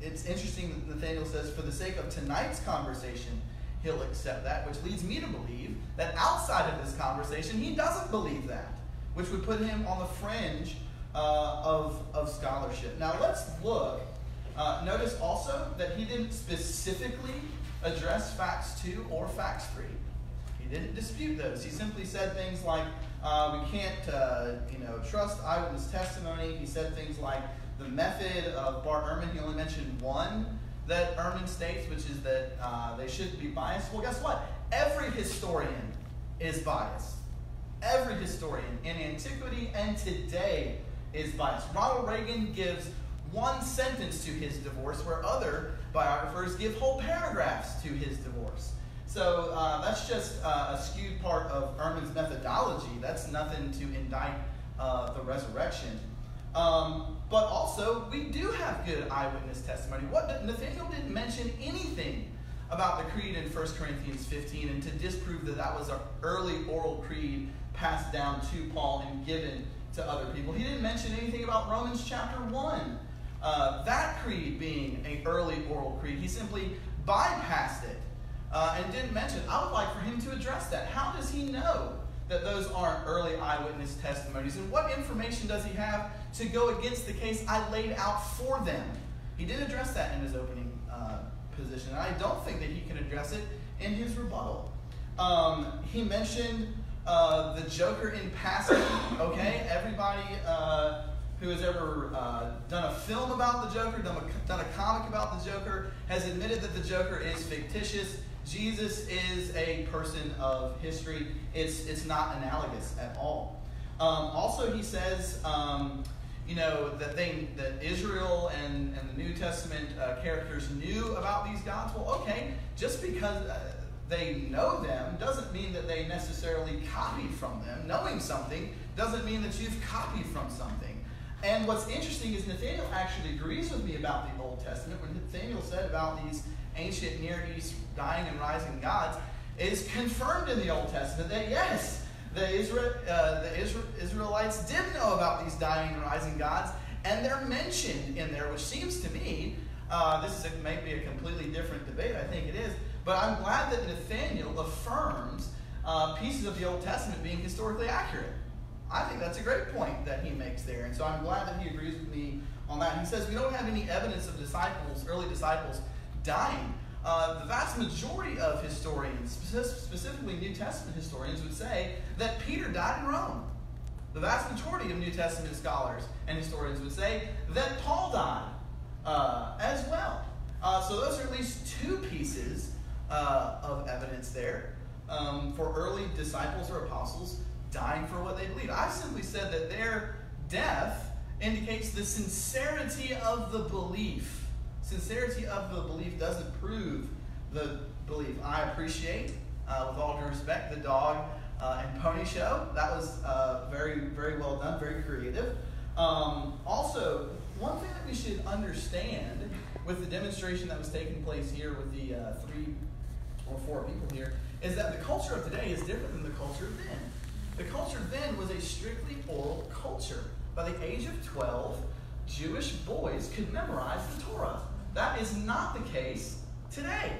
it's interesting that Nathaniel says, for the sake of tonight's conversation, he'll accept that, which leads me to believe that outside of this conversation, he doesn't believe that, which would put him on the fringe uh, of, of scholarship. Now, let's look. Uh, notice also that he didn't specifically address facts two or facts three. He didn't dispute those. He simply said things like, uh, we can't, uh, you know, trust eyewitness testimony. He said things like the method of Bart Ehrman. He only mentioned one that Ehrman states, which is that uh, they shouldn't be biased. Well, guess what? Every historian is biased. Every historian in antiquity and today is biased. Ronald Reagan gives one sentence to his divorce, where other biographers give whole paragraphs to his divorce. So uh, that's just uh, a skewed part of Ehrman's methodology. That's nothing to indict uh, the resurrection. Um, but also, we do have good eyewitness testimony. What Nathaniel didn't mention anything about the creed in 1 Corinthians 15, and to disprove that that was an early oral creed passed down to Paul and given to other people. He didn't mention anything about Romans chapter 1, uh, that creed being an early oral creed. He simply bypassed it uh, and didn't mention. I would like for him to address that. How does he know that those aren't early eyewitness testimonies? And what information does he have to go against the case I laid out for them? He did address that in his opening uh, position. And I don't think that he can address it in his rebuttal. Um, he mentioned uh, the Joker in passing. Okay, everybody uh, who has ever uh, done a film about the Joker, done a, done a comic about the Joker, has admitted that the Joker is fictitious. Jesus is a person of history. It's, it's not analogous at all. Um, also, he says, um, you know, that they that Israel and, and the New Testament uh, characters knew about these gods. Well, okay, just because uh, they know them doesn't mean that they necessarily copied from them. Knowing something doesn't mean that you've copied from something. And what's interesting is Nathaniel actually agrees with me about the Old Testament when Nathaniel said about these ancient Near East dying and rising gods is confirmed in the Old Testament that yes, the, Israel, uh, the Israel, Israelites did know about these dying and rising gods, and they're mentioned in there, which seems to me, uh, this is a, maybe a completely different debate, I think it is, but I'm glad that Nathaniel affirms uh, pieces of the Old Testament being historically accurate. I think that's a great point that he makes there. And so I'm glad that he agrees with me on that. He says we don't have any evidence of disciples, early disciples, dying. Uh, the vast majority of historians, specifically New Testament historians, would say that Peter died in Rome. The vast majority of New Testament scholars and historians would say that Paul died uh, as well. Uh, so those are at least two pieces uh, of evidence there um, for early disciples or apostles dying for what they believe. I simply said that their death indicates the sincerity of the belief. Sincerity of the belief doesn't prove the belief. I appreciate, uh, with all due respect, the dog uh, and pony show. That was uh, very, very well done, very creative. Um, also, one thing that we should understand with the demonstration that was taking place here with the uh, three or four people here is that the culture of today is different than the culture of then. The culture then was a strictly oral culture. By the age of 12, Jewish boys could memorize the Torah. That is not the case today.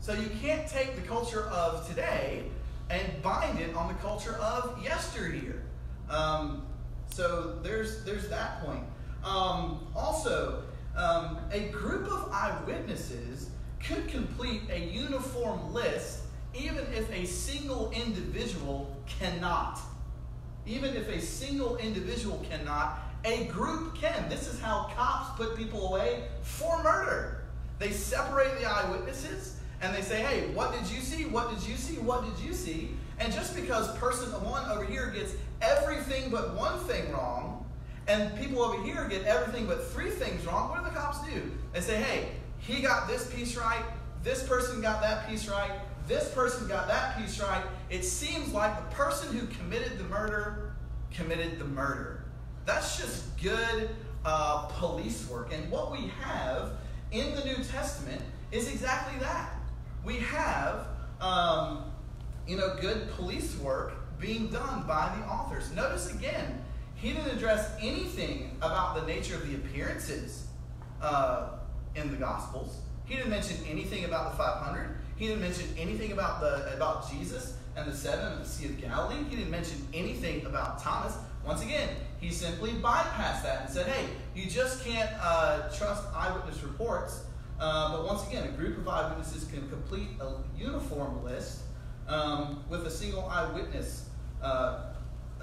So you can't take the culture of today and bind it on the culture of yesteryear. Um, so there's there's that point. Um, also, um, a group of eyewitnesses could complete a uniform list even if a single individual cannot. Even if a single individual cannot, a group can. This is how cops put people away for murder. They separate the eyewitnesses and they say, hey, what did you see? What did you see? What did you see? And just because person one over here gets everything but one thing wrong, and people over here get everything but three things wrong, what do the cops do? They say, hey, he got this piece right, this person got that piece right, this person got that piece right. It seems like the person who committed the murder committed the murder. That's just good uh, police work. And what we have in the New Testament is exactly that. We have, um, you know, good police work being done by the authors. Notice again, he didn't address anything about the nature of the appearances uh, in the Gospels. He didn't mention anything about the 500. He didn't mention anything about the about Jesus and the seven of the Sea of Galilee. He didn't mention anything about Thomas. Once again, he simply bypassed that and said, "Hey, you just can't uh, trust eyewitness reports." Uh, but once again, a group of eyewitnesses can complete a uniform list, um, with a single eyewitness, uh,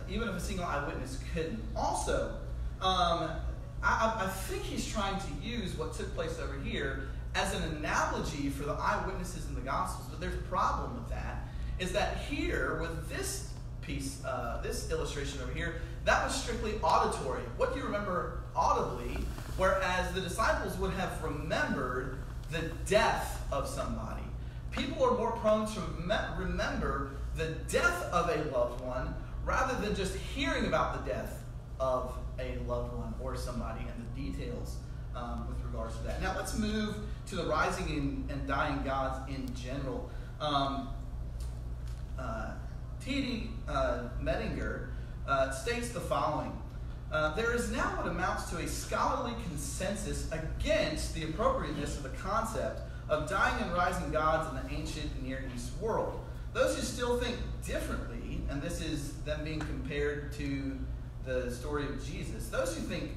even if a single eyewitness couldn't. Also, um, I, I think he's trying to use what took place over here as an analogy for the eyewitnesses in the Gospels. But there's a problem with that, is that here, with this piece, uh, this illustration over here, that was strictly auditory. What do you remember audibly? Whereas the disciples would have remembered the death of somebody. People are more prone to remember the death of a loved one rather than just hearing about the death of a loved one or somebody and the details um, with regards to that. Now let's move to the rising and, dying gods in general. Um, uh, T.D. Uh, Mettinger uh, states the following. Uh, there is now what amounts to a scholarly consensus against the appropriateness of the concept of dying and rising gods in the ancient Near East world. Those who still think differently, and this is them being compared to the story of Jesus, those who think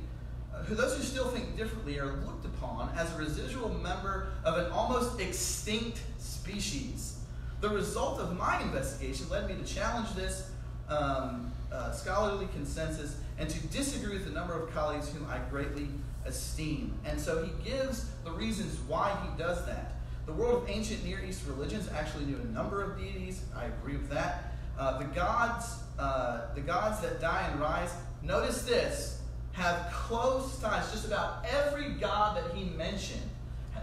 uh, who those who still think differently are looked upon as a residual member of an almost extinct species. The result of my investigation led me to challenge this um, uh, scholarly consensus and to disagree with a number of colleagues whom I greatly esteem. And so he gives the reasons why he does that. The world of ancient Near East religions actually knew a number of deities. I agree with that. Uh, the gods, uh, the gods that die and rise. Notice this: have close ties. Just about every god that he mentioned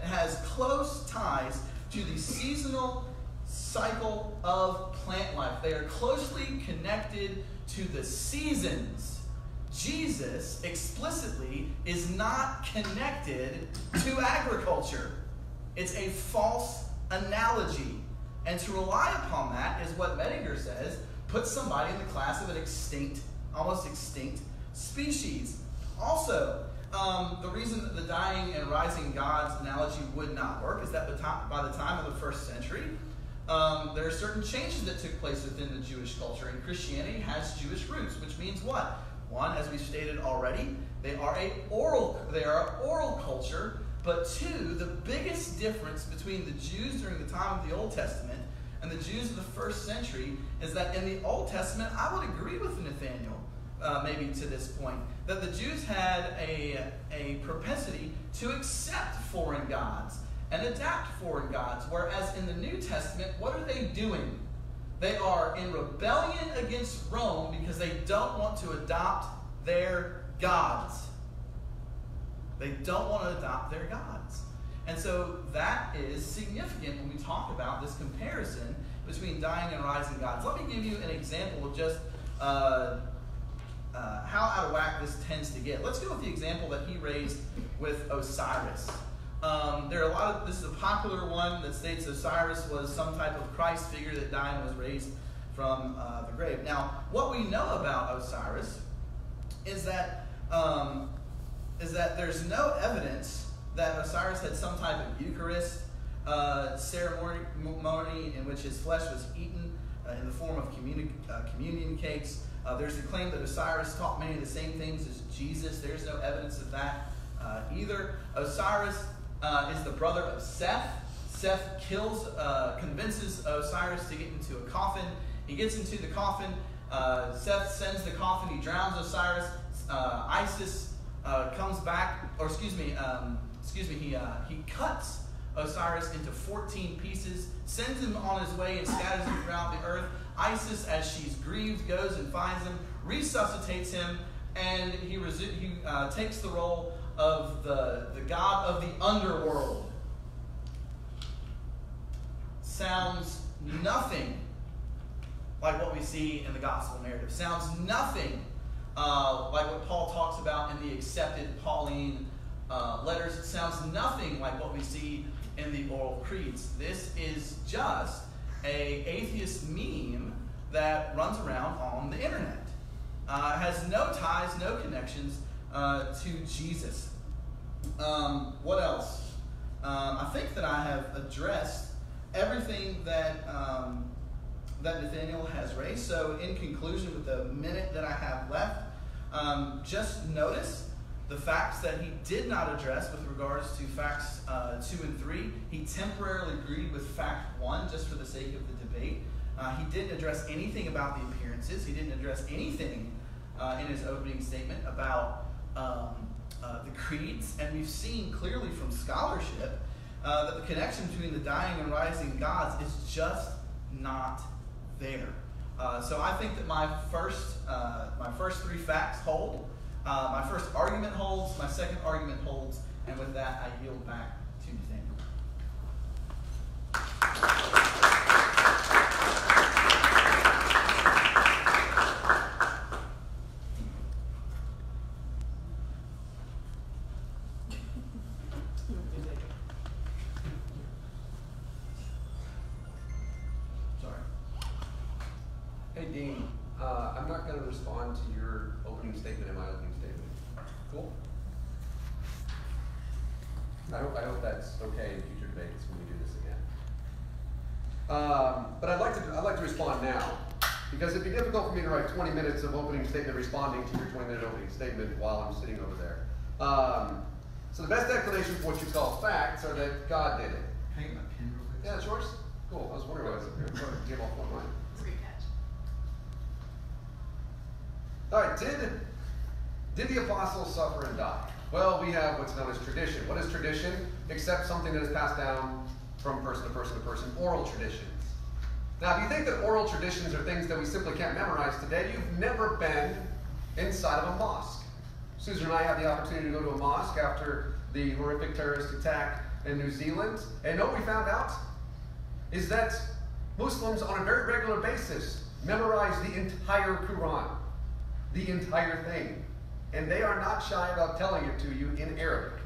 has close ties to the seasonal cycle of plant life. They are closely connected to the seasons Jesus explicitly is not connected to agriculture. It's a false analogy. And to rely upon that is what Mettinger says puts somebody in the class of an extinct, almost extinct species. Also, um, the reason that the dying and rising gods analogy would not work is that by the time of the first century, um, there are certain changes that took place within the Jewish culture, and Christianity has Jewish roots, which means what? One, as we stated already, they are a oral they are an oral culture. But two, the biggest difference between the Jews during the time of the Old Testament and the Jews of the first century is that in the Old Testament, I would agree with Nathaniel, uh, maybe to this point, that the Jews had a, a propensity to accept foreign gods and adapt foreign gods. Whereas in the New Testament, what are they doing? They are in rebellion against Rome because they don't want to adopt their gods. They don't want to adopt their gods. And so that is significant when we talk about this comparison between dying and rising gods. Let me give you an example of just uh, uh, how out of whack this tends to get. Let's go with the example that he raised with Osiris. Um, there are a lot of, this is a popular one that states Osiris was some type of Christ figure that died and was raised from uh, the grave. Now, what we know about Osiris is that, um, is that there's no evidence that Osiris had some type of Eucharist uh, ceremony in which his flesh was eaten uh, in the form of communi- uh, communion cakes. Uh, there's the claim that Osiris taught many of the same things as Jesus. There's no evidence of that uh, either. Osiris uh, is the brother of Seth. Seth kills, uh, convinces Osiris to get into a coffin. He gets into the coffin. Uh, Seth sends the coffin. He drowns Osiris. Uh, Isis uh, comes back, or excuse me, um, excuse me. He uh, he cuts Osiris into 14 pieces, sends him on his way, and scatters him throughout the earth. Isis, as she's grieved, goes and finds him, resuscitates him, and he, resu- he takes the role of the, the God of the underworld sounds nothing like what we see in the gospel narrative. Sounds nothing uh, like what Paul talks about in the accepted Pauline uh, letters. It sounds nothing like what we see in the oral creeds. This is just a atheist meme that runs around on the internet. Uh, has no ties, no connections uh, to Jesus. Um, what else? Um, I think that I have addressed everything that um, that Nathaniel has raised. So, in conclusion, with the minute that I have left, um, just notice the facts that he did not address with regards to facts uh, two and three. He temporarily agreed with fact one just for the sake of the debate. Uh, he didn't address anything about the appearances. He didn't address anything uh, in his opening statement about um, uh, the creeds. And we've seen clearly from scholarship uh, that the connection between the dying and rising gods is just not there. Uh, so I think that my first, uh, my first three facts hold. Uh, my first argument holds. My second argument holds. And with that, I yield back to Nathaniel. Sorry. Hey, Dean, uh, I'm not gonna respond to your opening statement and my opening statement. Cool? I hope, I hope that's okay in future debates when we do this again. Um, but I'd like to, I'd like to respond now, because it'd be difficult for me to write twenty minutes of opening statement responding to your twenty-minute opening statement while I'm sitting over there. Um, so the best explanation for what you call facts are that God did it. Can I get my pen real quick? Yeah, it's yours? Cool, I was wondering why I was up here, I'm trying to give off one line. It's a great catch. All right, did, did the apostles suffer and die? Well, we have what's known as tradition. What is tradition? Except something that is passed down from person to person to person, oral traditions. Now, if you think that oral traditions are things that we simply can't memorize today, you've never been inside of a mosque. Susan and I had the opportunity to go to a mosque after the horrific terrorist attack in New Zealand. And what we found out? Is that Muslims, on a very regular basis, memorize the entire Quran the entire thing. And they are not shy about telling it to you in Arabic.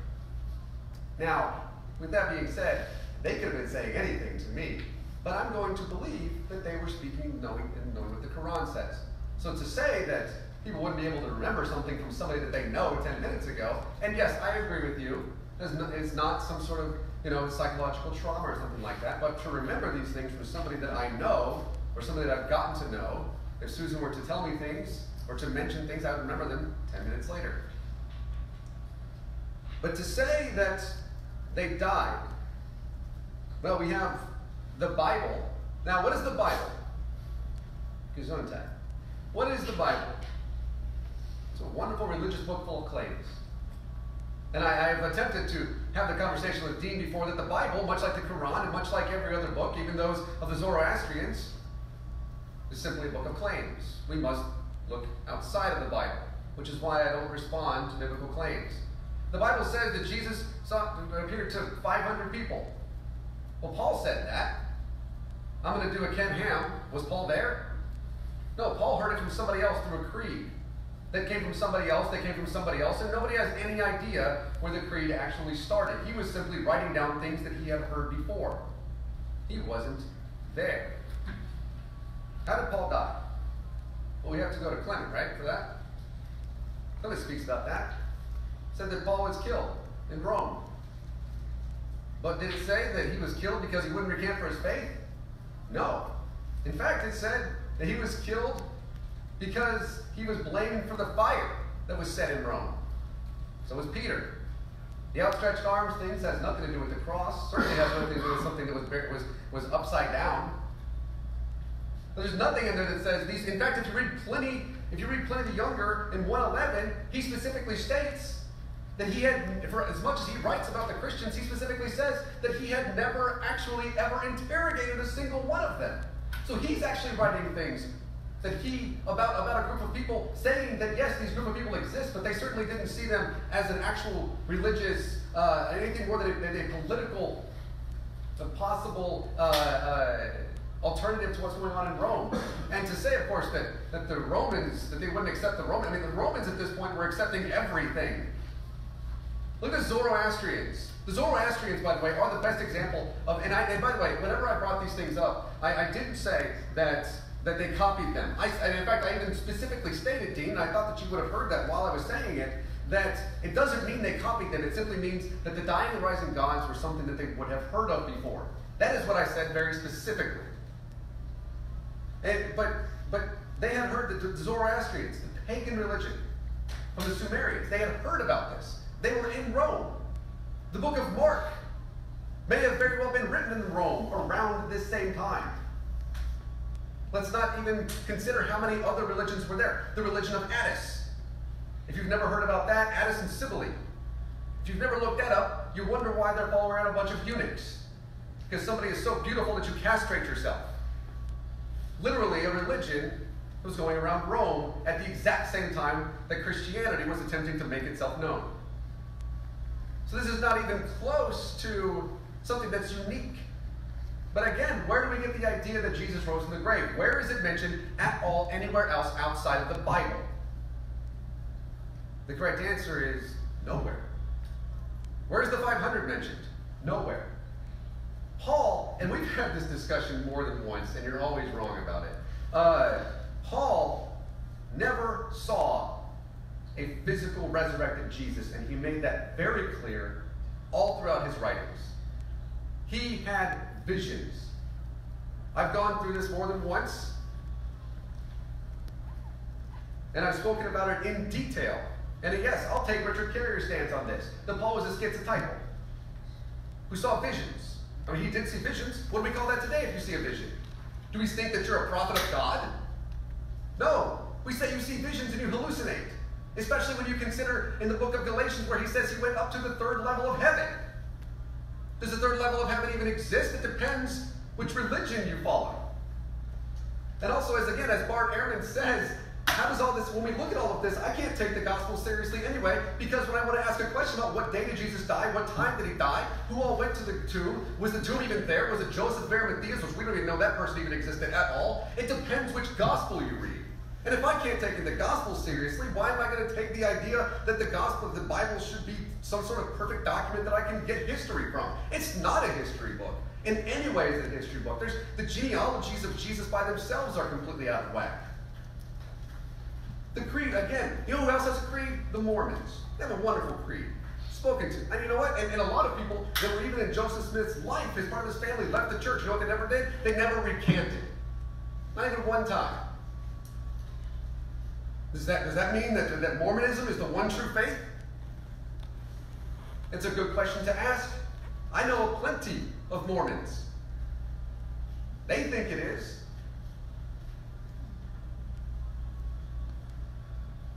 Now, with that being said, they could have been saying anything to me, but I'm going to believe that they were speaking knowing and knowing what the Quran says. So to say that people wouldn't be able to remember something from somebody that they know 10 minutes ago, and yes, I agree with you, it's not, some sort of you know psychological trauma or something like that, but to remember these things from somebody that I know or somebody that I've gotten to know, if Susan were to tell me things or to mention things, I would remember them 10 minutes later. But to say that they died, well, we have the Bible. Now, what is the Bible? Gesundheit. What is the Bible? It's a wonderful religious book full of claims. And I, have attempted to have the conversation with Dean before that the Bible, much like the Quran and much like every other book, even those of the Zoroastrians, is simply a book of claims. We must look outside of the Bible, which is why I don't respond to biblical claims. The Bible says that Jesus saw, appeared to 500 people. Well, Paul said that. I'm going to do a Ken Ham. Was Paul there? No, Paul heard it from somebody else through a creed. That came from somebody else, that came from somebody else, and nobody has any idea where the creed actually started. He was simply writing down things that he had heard before. He wasn't there. How did Paul die? Well, we have to go to Clement, right, for that? Clement speaks about that. Said that Paul was killed in Rome. But did it say that he was killed because he wouldn't recant for his faith? No. In fact, it said that he was killed because he was blamed for the fire that was set in Rome. So was Peter. The outstretched arms things has nothing to do with the cross. Certainly has nothing to do with something that was was was upside down. There's nothing in there that says these. In fact, if you read Pliny, if you read Pliny the Younger in 111, he specifically states that he had, for as much as he writes about the Christians, he specifically says that he had never actually ever interrogated a single one of them. So he's actually writing things that he about about a group of people saying that yes, these group of people exist, but they certainly didn't see them as an actual religious uh, anything more than a, than a political, a possible. Uh, uh, alternative to what's going on in Rome. And to say, of course, that, that the Romans, that they wouldn't accept the Roman, I mean, the Romans at this point were accepting everything. Look at Zoroastrians. The Zoroastrians, by the way, are the best example of, and, I, and by the way, whenever I brought these things up, I, I didn't say that, that they copied them. I, and in fact, I even specifically stated, Dean, I thought that you would have heard that while I was saying it, that it doesn't mean they copied them. It simply means that the dying and rising gods were something that they would have heard of before. That is what I said very specifically. And, but, but they had heard the Zoroastrians, the pagan religion from the Sumerians, they had heard about this. They were in Rome. The book of Mark may have very well been written in Rome around this same time. Let's not even consider how many other religions were there. The religion of Attis. If you've never heard about that, Attis and Cybele. If you've never looked that up, you wonder why they're following around a bunch of eunuchs. Because somebody is so beautiful that you castrate yourself. Literally, a religion was going around Rome at the exact same time that Christianity was attempting to make itself known. So this is not even close to something that's unique. But again, where do we get the idea that Jesus rose from the grave? Where is it mentioned at all anywhere else outside of the Bible? The correct answer is nowhere. Where's the 500 mentioned? Nowhere. Paul, and we've had this discussion more than once, and you're always wrong about it. Uh, Paul never saw a physical resurrected Jesus, and he made that very clear all throughout his writings. He had visions. I've gone through this more than once, and I've spoken about it in detail. And yes, I'll take Richard Carrier's stance on this. That Paul was a schizotypal who saw visions. I mean, he did see visions. What do we call that today if you see a vision? Do we think that you're a prophet of God? No. We say you see visions and you hallucinate. Especially when you consider in the book of Galatians where he says he went up to the third level of heaven. Does the third level of heaven even exist? It depends which religion you follow. And also, as again, as Bart Ehrman says, how does all this, when we look at all of this, I can't take the gospel seriously anyway, because when I want to ask a question about what day did Jesus die, what time did he die, who all went to the tomb, was the tomb even there, was it Joseph of Arimathea, which we don't even know that person even existed at all? It depends which gospel you read. And if I can't take the gospel seriously, why am I going to take the idea that the gospel, of the Bible should be some sort of perfect document that I can get history from? It's not a history book. In any way, it's a history book. There's the genealogies of Jesus by themselves are completely out of whack. The creed, again, you know who else has a creed? The Mormons. They have a wonderful creed. Spoken to. And you know what? And, and a lot of people that were even in Joseph Smith's life, his part of his family, left the church. You know what they never did? They never recanted. Not even one time. Does that, does that mean that, that Mormonism is the one true faith? It's a good question to ask. I know plenty of Mormons. They think it is.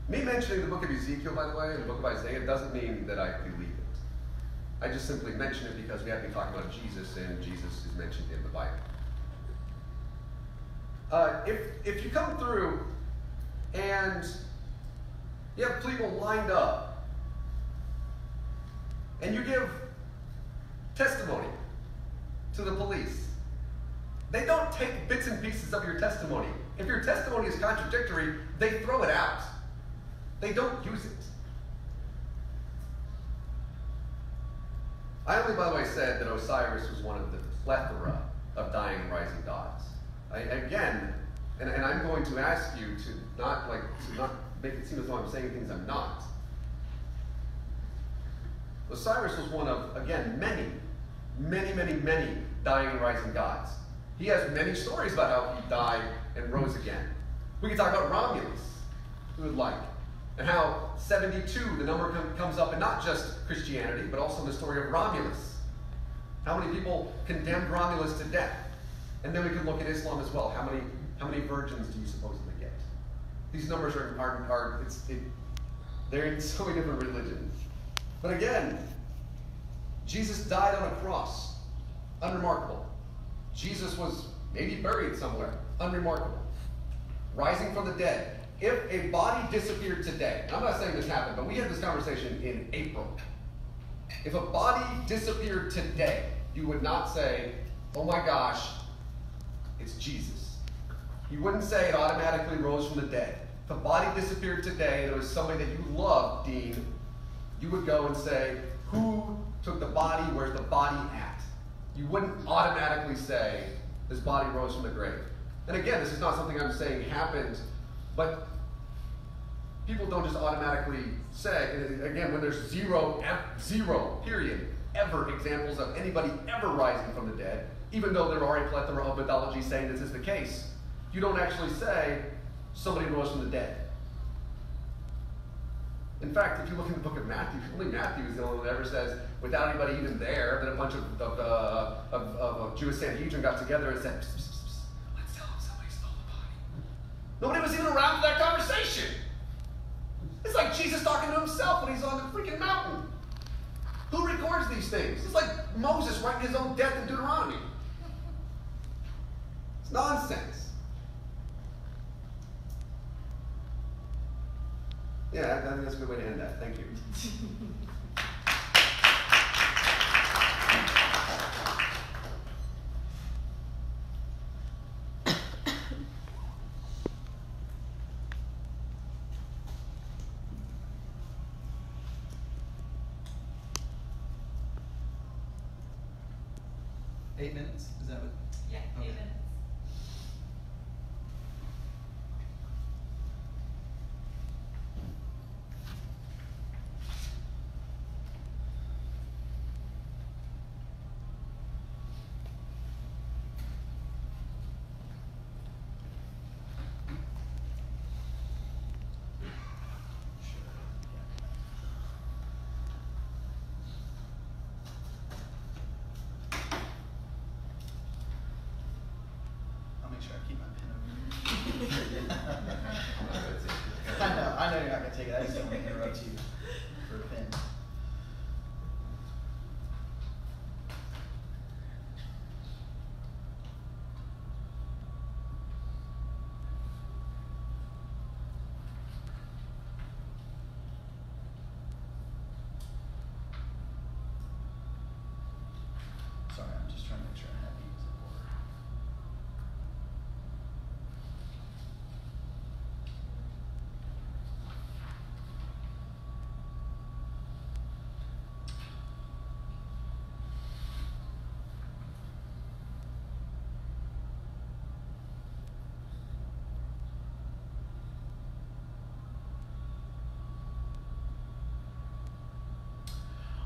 Me mentioning the book of Ezekiel, by the way, and the book of Isaiah, doesn't mean that I believe it. I just simply mention it because we have been talking about Jesus, and Jesus is mentioned in the Bible. Uh, if, if you come through and you have people lined up and you give testimony to the police, they don't take bits and pieces of your testimony. If your testimony is contradictory, they throw it out. They don't use it. I only, by the way, said that Osiris was one of the plethora of dying and rising gods. I, again, and, and I'm going to ask you to not like to not make it seem as though I'm saying things I'm not. Osiris was one of, again, many, many, many, many dying and rising gods. He has many stories about how he died and rose again. We can talk about Romulus, who would like, and how 72, the number com- comes up in not just Christianity, but also the story of Romulus. How many people condemned Romulus to death? And then we can look at Islam as well. How many, how many virgins do you supposedly get? These numbers are, are, are it's, it, they're in so many different religions. But again, Jesus died on a cross. Unremarkable. Jesus was maybe buried somewhere. Unremarkable. Rising from the dead. If a body disappeared today, I'm not saying this happened, but we had this conversation in April. If a body disappeared today, you would not say, oh my gosh, it's Jesus. You wouldn't say it automatically rose from the dead. If a body disappeared today and it was somebody that you loved, Dean, you would go and say, who took the body? Where's the body at? You wouldn't automatically say, this body rose from the grave. And again, this is not something I'm saying happened, but people don't just automatically say, again, when there's zero, zero, period, ever examples of anybody ever rising from the dead, even though there are a plethora of mythologies saying this is the case, you don't actually say somebody rose from the dead. In fact, if you look in the book of Matthew, only Matthew is the only one that ever says, without anybody even there, that a bunch of, of, uh, of, of, Jewish Sanhedrin got together and said, psst, psst, psst, let's tell them somebody stole the body. Nobody was even around for that conversation. It's like Jesus talking to himself when he's on the freaking mountain. Who records these things? It's like Moses writing his own death in Deuteronomy. It's nonsense. Yeah, I think that's a good way to end that. Thank you. Eight minutes? Is that what? Yeah, Okay. eight minutes. I'll make sure I keep my pen over here. I know, I know you're not gonna take it. I just don't want to interrupt you for a pen. Sorry, I'm just trying to make sure I have these in order.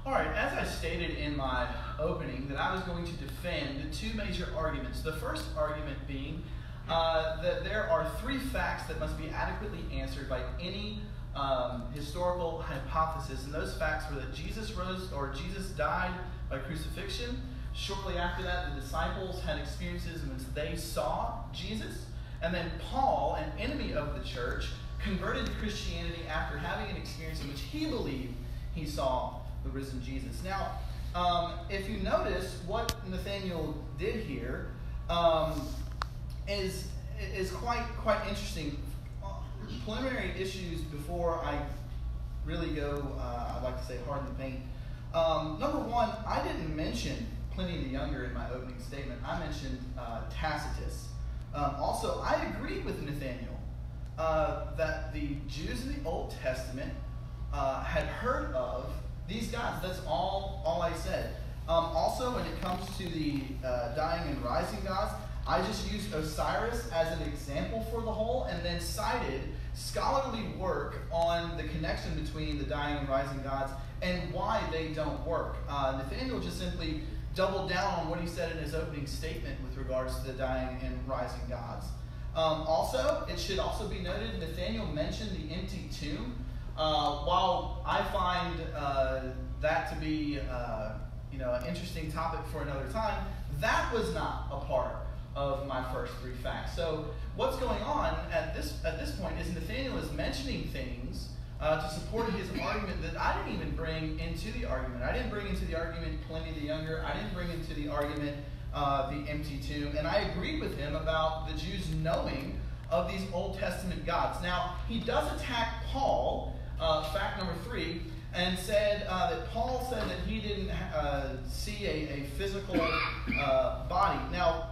All right, as I stated in my opening, that I was going to defend the two major arguments. The first argument being uh, that there are three facts that must be adequately answered by any um, historical hypothesis, and those facts were that Jesus rose or Jesus died by crucifixion. Shortly after that, the disciples had experiences in which they saw Jesus, and then Paul, an enemy of the church, converted to Christianity after having an experience in which he believed he saw the risen Jesus. Now, um, if you notice what Nathaniel did here um, is is quite quite interesting. Preliminary issues before I really go, uh, I'd like to say hard in the paint. Um, number one, I didn't mention Pliny the Younger in my opening statement. I mentioned uh, Tacitus. Um, also, I agree with Nathaniel uh, that the Jews in the Old Testament uh, had heard of these gods. That's all, all I said. Um, also, when it comes to the uh, dying and rising gods, I just used Osiris as an example for the whole and then cited scholarly work on the connection between the dying and rising gods and why they don't work. Uh, Nathaniel just simply doubled down on what he said in his opening statement with regards to the dying and rising gods. Um, also, it should also be noted Nathaniel mentioned the empty tomb. Uh, while I find uh, that to be uh, you know an interesting topic for another time, that was not a part of my first three facts. So what's going on at this at this point is Nathaniel is mentioning things uh, to support his argument that I didn't even bring into the argument. I didn't bring into the argument Pliny the Younger. I didn't bring into the argument uh, the empty tomb. And I agreed with him about the Jews knowing of these Old Testament gods. Now he does attack Paul. Uh, fact number three, and said uh, that Paul said that he didn't uh, see a, a physical uh, body. Now,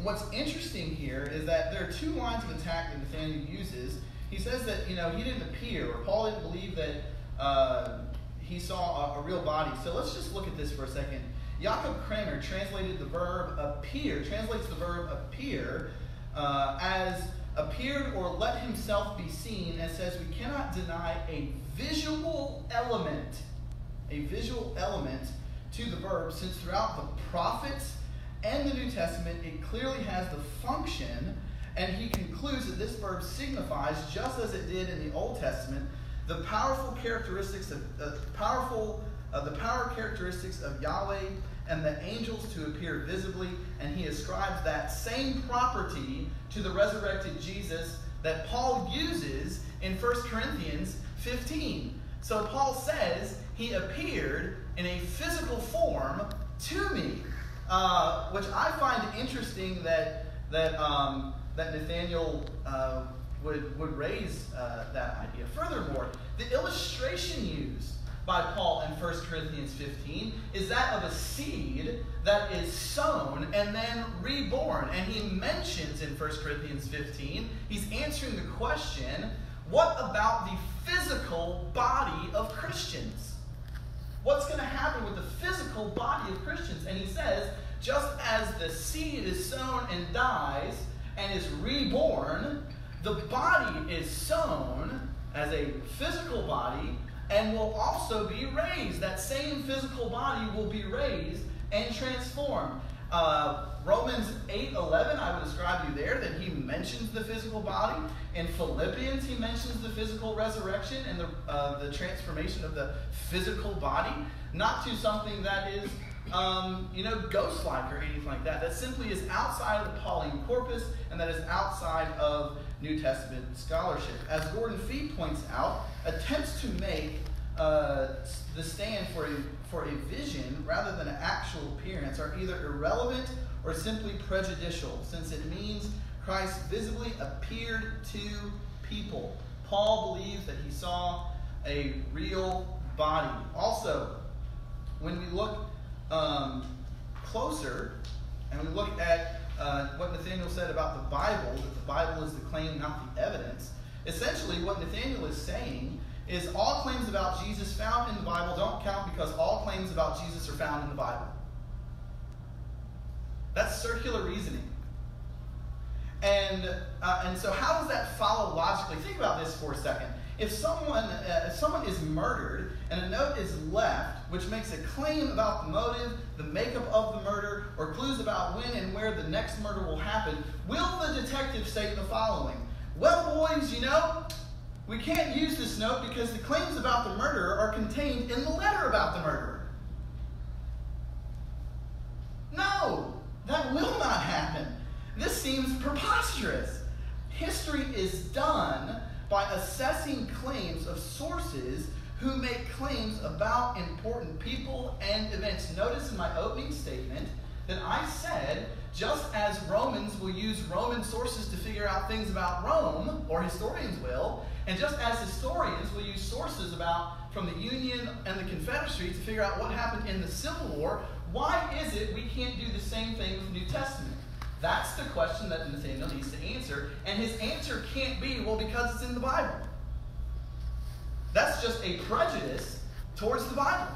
what's interesting here is that there are two lines of attack that Nathaniel uses. He says that you know he didn't appear, or Paul didn't believe that uh, he saw a, a real body. So let's just look at this for a second. Jakob Kremer translated the verb appear, translates the verb appear uh, as appeared or let himself be seen, and says we cannot deny a visual element, a visual element to the verb, since throughout the prophets and the New Testament it clearly has the function, and he concludes that this verb signifies, just as it did in the Old Testament, the powerful characteristics of uh, powerful uh, the power characteristics of Yahweh and the angels to appear visibly, and he ascribes that same property to the resurrected Jesus that Paul uses in 1 Corinthians 15. So Paul says he appeared in a physical form to me, uh, which I find interesting that that um, that Nathaniel uh, would would raise uh, that idea. Furthermore, the illustration used by Paul in 1 Corinthians 15 is that of a seed that is sown and then reborn. And he mentions in 1 Corinthians 15, he's answering the question what about the physical body of Christians? What's going to happen with the physical body of Christians? And he says, just as the seed is sown and dies and is reborn, the body is sown as a physical body and will also be raised. That same physical body will be raised and transformed. Uh, Romans 8 11, I would describe you there that he mentions the physical body. In Philippians, he mentions the physical resurrection and the, uh, the transformation of the physical body, not to something that is, um, you know, ghost like or anything like that. That simply is outside of the Pauline corpus and that is outside of New Testament scholarship. As Gordon Fee points out, attempts to make uh, the stand for a, for a vision rather than an actual appearance are either irrelevant or simply prejudicial, since it means Christ visibly appeared to people. Paul believes that he saw a real body. Also, when we look um, closer and we look at uh, what Nathaniel said about the Bible, that the Bible is the claim, not the evidence, essentially what Nathaniel is saying is all claims about Jesus found in the Bible don't count because all claims about Jesus are found in the Bible. That's circular reasoning. And, uh, and so, how does that follow logically? Think about this for a second. If someone, uh, if someone is murdered and a note is left which makes a claim about the motive, the makeup of the murder, or clues about when and where the next murder will happen, will the detective say the following? Well, boys, you know, we can't use this note because the claims about the murderer are contained in the letter about the murderer. No, that will not happen. This seems preposterous. History is done by assessing claims of sources who make claims about important people and events. Notice in my opening statement that I said just as Romans will use Roman sources to figure out things about Rome, or historians will, and just as historians will use sources about from the Union and the Confederacy to figure out what happened in the Civil War, why is it we can't do the same thing with the New Testament? That's the question that Nathaniel needs to answer, and his answer can't be, well, because it's in the Bible. That's just a prejudice towards the Bible.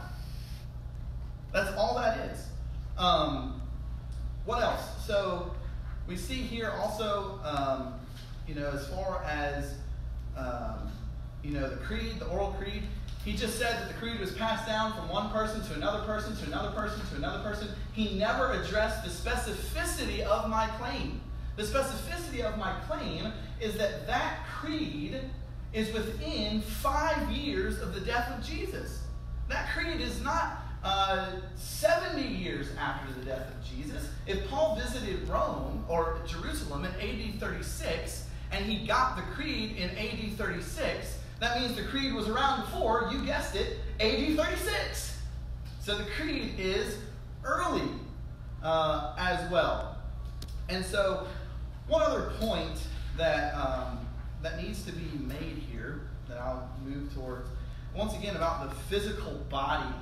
That's all that is. Um, what else? So we see here also, um, you know, as far as um, you know, the creed, the oral creed. He just said that the creed was passed down from one person to another person to another person to another person. He never addressed the specificity of my claim. The specificity of my claim is that that creed is within five years of the death of Jesus. That creed is not uh, 70 years after the death of Jesus. If Paul visited Rome or Jerusalem in AD 36, and he got the creed in AD 36, that means the creed was around before, you guessed it, AD 36. So the creed is early uh, as well. And so, one other point that, um, that needs to be made here that I'll move towards, once again, about the physical body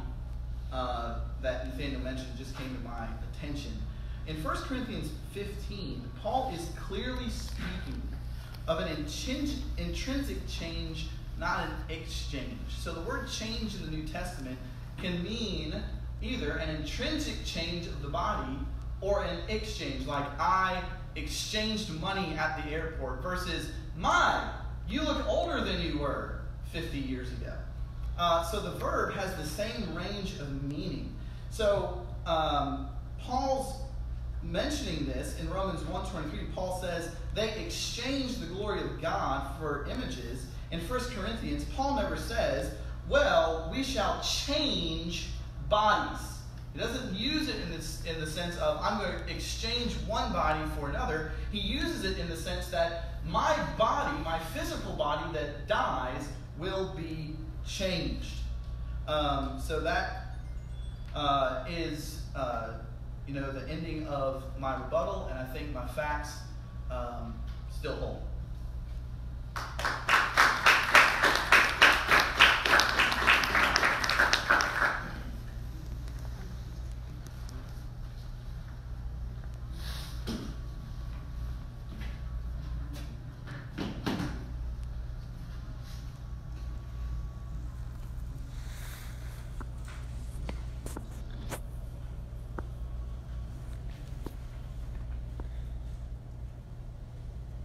uh, that Nathaniel mentioned just came to my attention. In 1 Corinthians 15, Paul is clearly speaking of an intrinsic change, not an exchange. So the word change in the New Testament can mean either an intrinsic change of the body or an exchange, like I exchanged money at the airport versus my, you look older than you were 50 years ago. Uh, so the verb has the same range of meaning. So um, Paul's mentioning this in Romans 1.23, Paul says they exchanged the glory of God for images. In 1 Corinthians, Paul never says, well, we shall change bodies. He doesn't use it in, this, in the sense of, I'm going to exchange one body for another. He uses it in the sense that my body my physical body that dies will be changed. Um, so that uh, is, uh, you know, the ending of my rebuttal, and I think my facts um, still hold.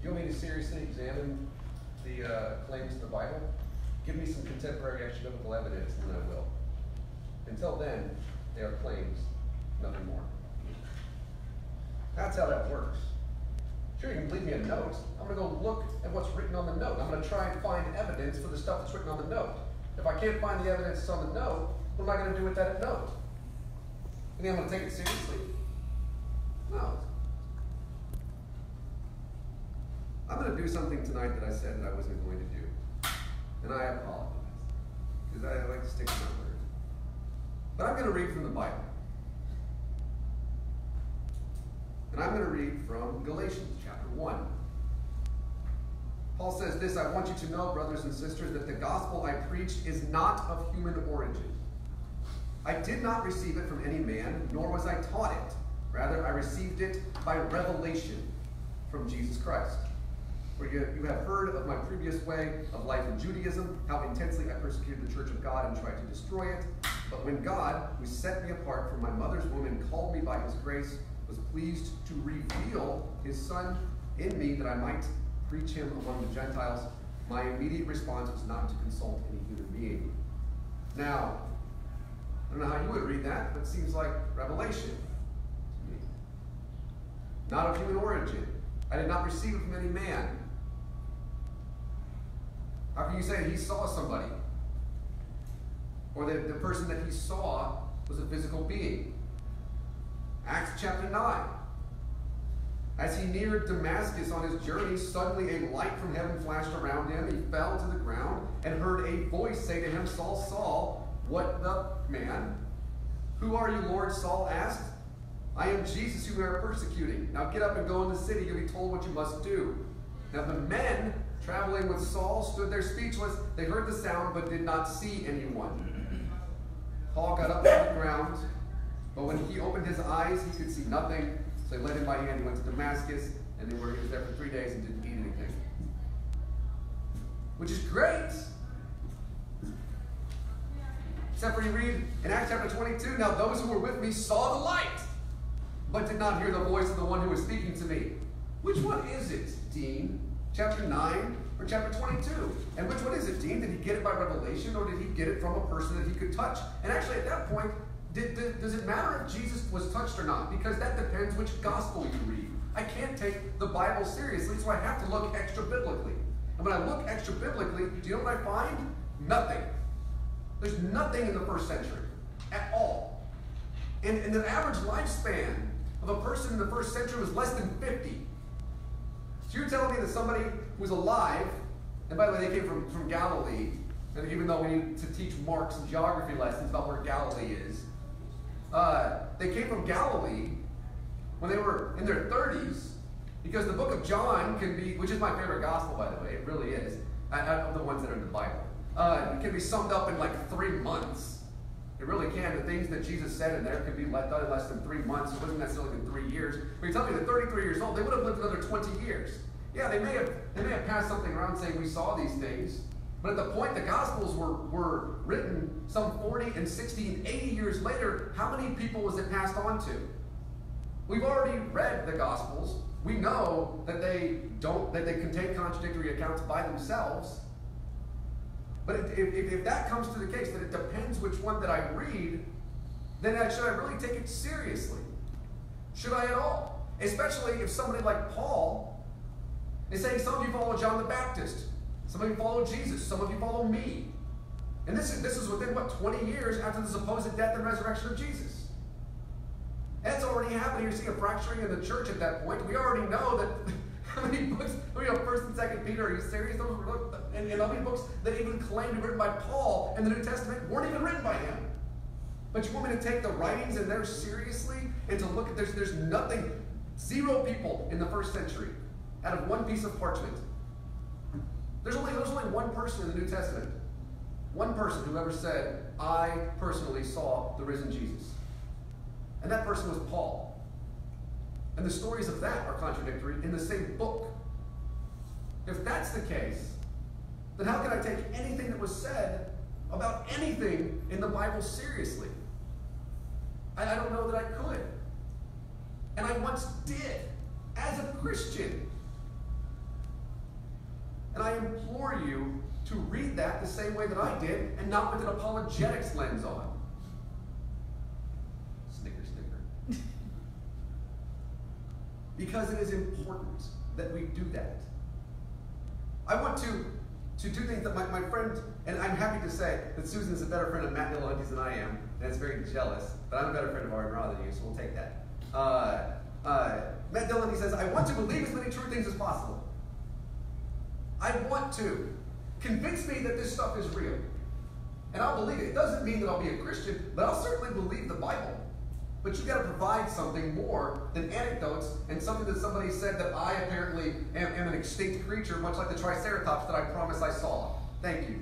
You want me to seriously examine the uh, claims of the Bible? Give me some contemporary extra-biblical evidence, and I will. Until then, they are claims, nothing more. That's how that works. Sure, you can leave me a note. I'm going to go look at what's written on the note. I'm going to try and find evidence for the stuff that's written on the note. If I can't find the evidence on the note, what am I going to do with that note? Think I'm going to take it seriously? No. I'm going to do something tonight that I said that I wasn't going to do. And I apologize. Because I like to stick to my word. But I'm going to read from the Bible. And I'm going to read from Galatians chapter 1. Paul says this I want you to know, brothers and sisters, that the gospel I preached is not of human origin. I did not receive it from any man, nor was I taught it. Rather, I received it by revelation from Jesus Christ. For you, you have heard of my previous way of life in Judaism, how intensely I persecuted the church of God and tried to destroy it. But when God, who set me apart from my mother's womb and called me by his grace, was pleased to reveal his Son in me that I might preach him among the Gentiles, my immediate response was not to consult any human being. Now, I don't know how you would read that, but it seems like revelation to me. Not of human origin. I did not receive it from any man. How can you say he saw somebody? Or that the person that he saw was a physical being? Acts chapter 9. As he neared Damascus on his journey, suddenly a light from heaven flashed around him. He fell to the ground and heard a voice say to him, Saul, Saul, what the man? Who are you, Lord? Saul asked. I am Jesus whom you are persecuting. Now get up and go in the city. You'll be told what you must do. Now the men traveling with Saul stood there speechless. They heard the sound but did not see anyone. Paul got up from the ground, but when he opened his eyes, he could see nothing. So they led him by hand. He went to Damascus, and they were, he was there for three days and didn't eat anything. Which is great. Except for you read in Acts chapter 22, now those who were with me saw the light, but did not hear the voice of the one who was speaking to me. Which one is it, Dean? Chapter 9 or chapter 22? And which one is it, Dean? Did he get it by revelation or did he get it from a person that he could touch? And actually, at that point, did, did, does it matter if Jesus was touched or not? Because that depends which gospel you read. I can't take the Bible seriously, so I have to look extra biblically. And when I look extra biblically, do you know what I find? Nothing. There's nothing in the first century at all. And, and the average lifespan of a person in the first century was less than 50. So you're telling me that somebody who was alive, and by the way, they came from, from Galilee, and even though we need to teach Mark's geography lessons about where Galilee is, uh, they came from Galilee when they were in their 30s, because the book of John can be, which is my favorite gospel, by the way, it really is, of the ones that are in the Bible. Uh, it can be summed up in like three months. It really can. The things that Jesus said in there could be in less than three months. It wasn't necessarily in three years. But you tell me that 33 years old, they would have lived another 20 years. Yeah, they may have they may have passed something around saying we saw these things. But at the point the Gospels were, were written some 40 and 60 and 80 years later, how many people was it passed on to? We've already read the Gospels. We know that they don't that they contain contradictory accounts by themselves. But if, if, if, that comes to the case, that it depends which one that I read, then should I really take it seriously? Should I at all? Especially if somebody like Paul is saying some of you follow John the Baptist, some of you follow Jesus, some of you follow me. And this is, this is within, what, 20 years after the supposed death and resurrection of Jesus. That's already happening. You're seeing a fracturing in the church at that point. We already know that How many books? I mean, First and Second Peter. Are you serious? Those were, and, and how many books that even claim to be written by Paul in the New Testament weren't even written by him? But you want me to take the writings in there seriously and to look at there's there's nothing, zero people in the first century out of one piece of parchment. There's only there's only one person in the New Testament, one person who ever said, "I personally saw the risen Jesus," and that person was Paul. And the stories of that are contradictory in the same book. If that's the case, then how can I take anything that was said about anything in the Bible seriously? I, I don't know that I could. And I once did as a Christian. And I implore you to read that the same way that I did and not with an apologetics lens on. Because it is important that we do that. I want to, to do things that my, my friend, and I'm happy to say that Susan is a better friend of Matt Dillahunty's than I am, and it's very jealous, but I'm a better friend of Aron Ra than you, so we'll take that. Uh, uh, Matt Dillahunty says, I want to believe as many true things as possible. I want to. Convince me that this stuff is real. And I'll believe it. It doesn't mean that I'll be a Christian, but I'll certainly believe the Bible. But you've got to provide something more than anecdotes and something that somebody said that I apparently am, am an extinct creature, much like the Triceratops that I promised I saw. Thank you.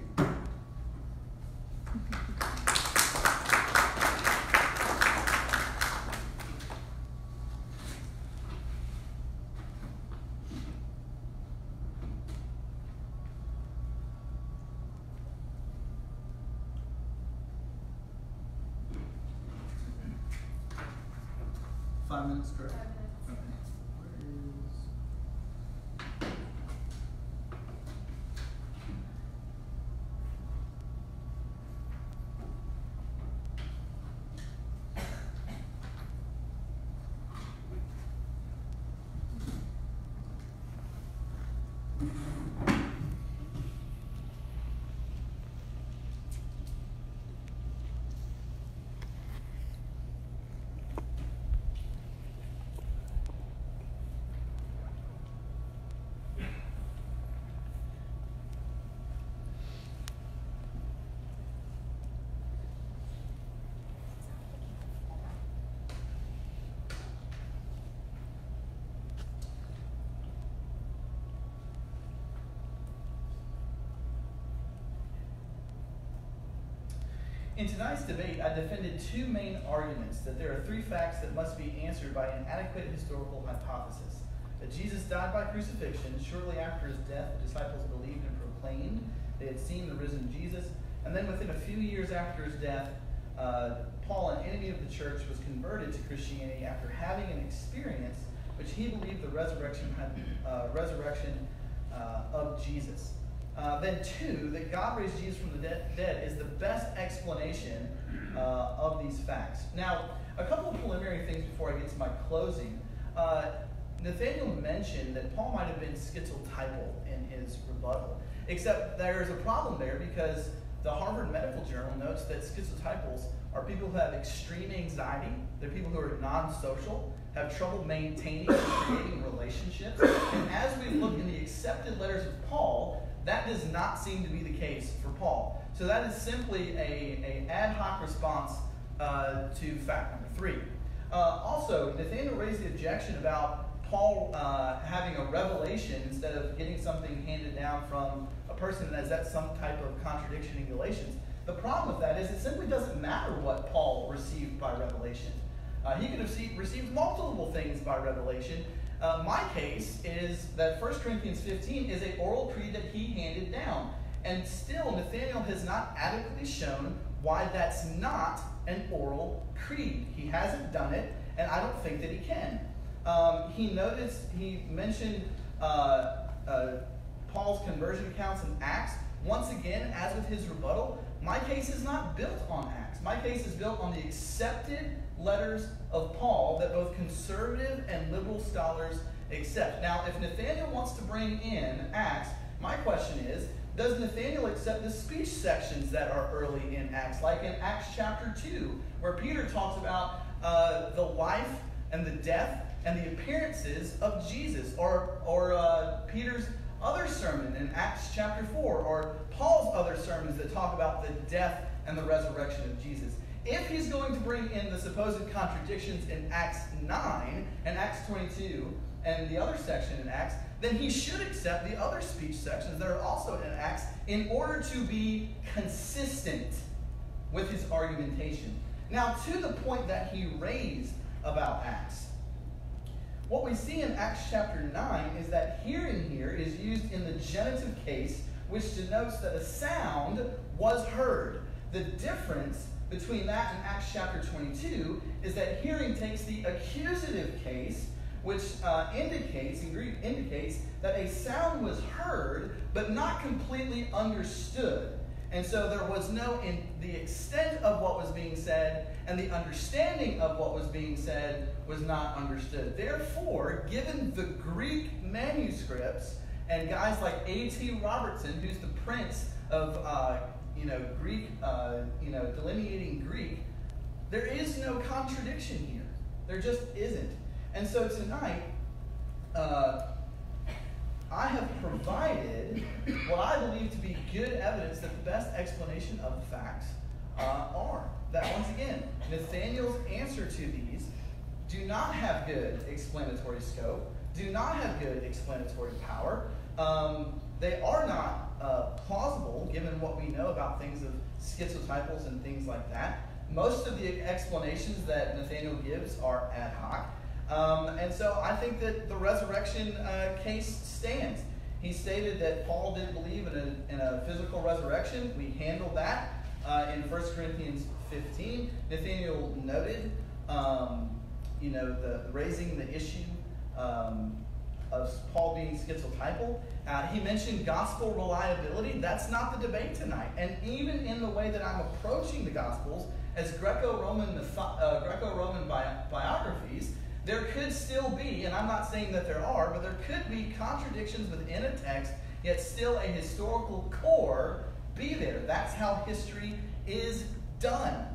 Five minutes, correct? Five minutes. Okay. Where is- In tonight's debate, I defended two main arguments that there are three facts that must be answered by an adequate historical hypothesis. That Jesus died by crucifixion. Shortly after his death, the disciples believed and proclaimed they had seen the risen Jesus. And then within a few years after his death, uh, Paul, an enemy of the church, was converted to Christianity after having an experience which he believed the resurrection uh, resurrection uh, of Jesus. Uh, then two, that God raised Jesus from the dead, is the best explanation uh, of these facts. Now, a couple of preliminary things before I get to my closing. Uh, Nathaniel mentioned that Paul might have been schizotypal in his rebuttal, except there's a problem there because the Harvard Medical Journal notes that schizotypals are people who have extreme anxiety, they're people who are non-social, have trouble maintaining and creating relationships. And as we look in the accepted letters of Paul, that does not seem to be the case for Paul. So that is simply a, a ad hoc response uh, to fact number three. Uh, also, Nathaniel raised the objection about Paul uh, having a revelation instead of getting something handed down from a person, as that's some type of contradiction in Galatians. The problem with that is it simply doesn't matter what Paul received by revelation. Uh, he could have received multiple things by revelation. Uh, my case is that 1 Corinthians 15 is an oral creed that he handed down. And still, Nathaniel has not adequately shown why that's not an oral creed. He hasn't done it, and I don't think that he can. Um, he noticed, he mentioned uh, uh, Paul's conversion accounts in Acts. Once again, as with his rebuttal, my case is not built on Acts. My case is built on the accepted letters of Paul that both conservative and liberal scholars accept. Now, if Nathaniel wants to bring in Acts, my question is does Nathaniel accept the speech sections that are early in Acts, like in Acts chapter 2, where Peter talks about uh, the life and the death and the appearances of Jesus, or, or uh, Peter's other sermon in Acts chapter 4, or Paul's other sermons that talk about the death and the resurrection of Jesus. If he's going to bring in the supposed contradictions in Acts 9 and Acts 22 and the other section in Acts, then he should accept the other speech sections that are also in Acts in order to be consistent with his argumentation. Now, to the point that he raised about Acts, what we see in Acts chapter 9 is that hearing here is used in the genitive case, which denotes that a sound was heard. The difference between that and Acts chapter 22 is that hearing takes the accusative case, which uh, indicates, in Greek, indicates that a sound was heard but not completely understood. And so there was no, in the extent of what was being said and the understanding of what was being said was not understood. Therefore, given the Greek manuscripts and guys like A.T. Robertson, who's the prince of, uh, you know, Greek, uh, you know, delineating Greek, there is no contradiction here. There just isn't. And so tonight, uh, I have provided what I believe to be good evidence that the best explanation of the facts uh, are. That once again, Nathaniel's answer to these do not have good explanatory scope, do not have good explanatory power. Um, they are not uh, plausible given what we know about things of schizotypals and things like that. Most of the explanations that Nathaniel gives are ad hoc. Um, and so I think that the resurrection uh, case stands. He stated that Paul didn't believe in a, in a physical resurrection. We handled that uh, in 1 Corinthians 15. Nathaniel noted, um, you know, the raising the issue um, of Paul being schizotypal. Uh, he mentioned gospel reliability. That's not the debate tonight. And even in the way that I'm approaching the Gospels as Greco-Roman uh, Greco-Roman bi- biographies, there could still be, and I'm not saying that there are, but there could be contradictions within a text, yet still a historical core be there. That's how history is done.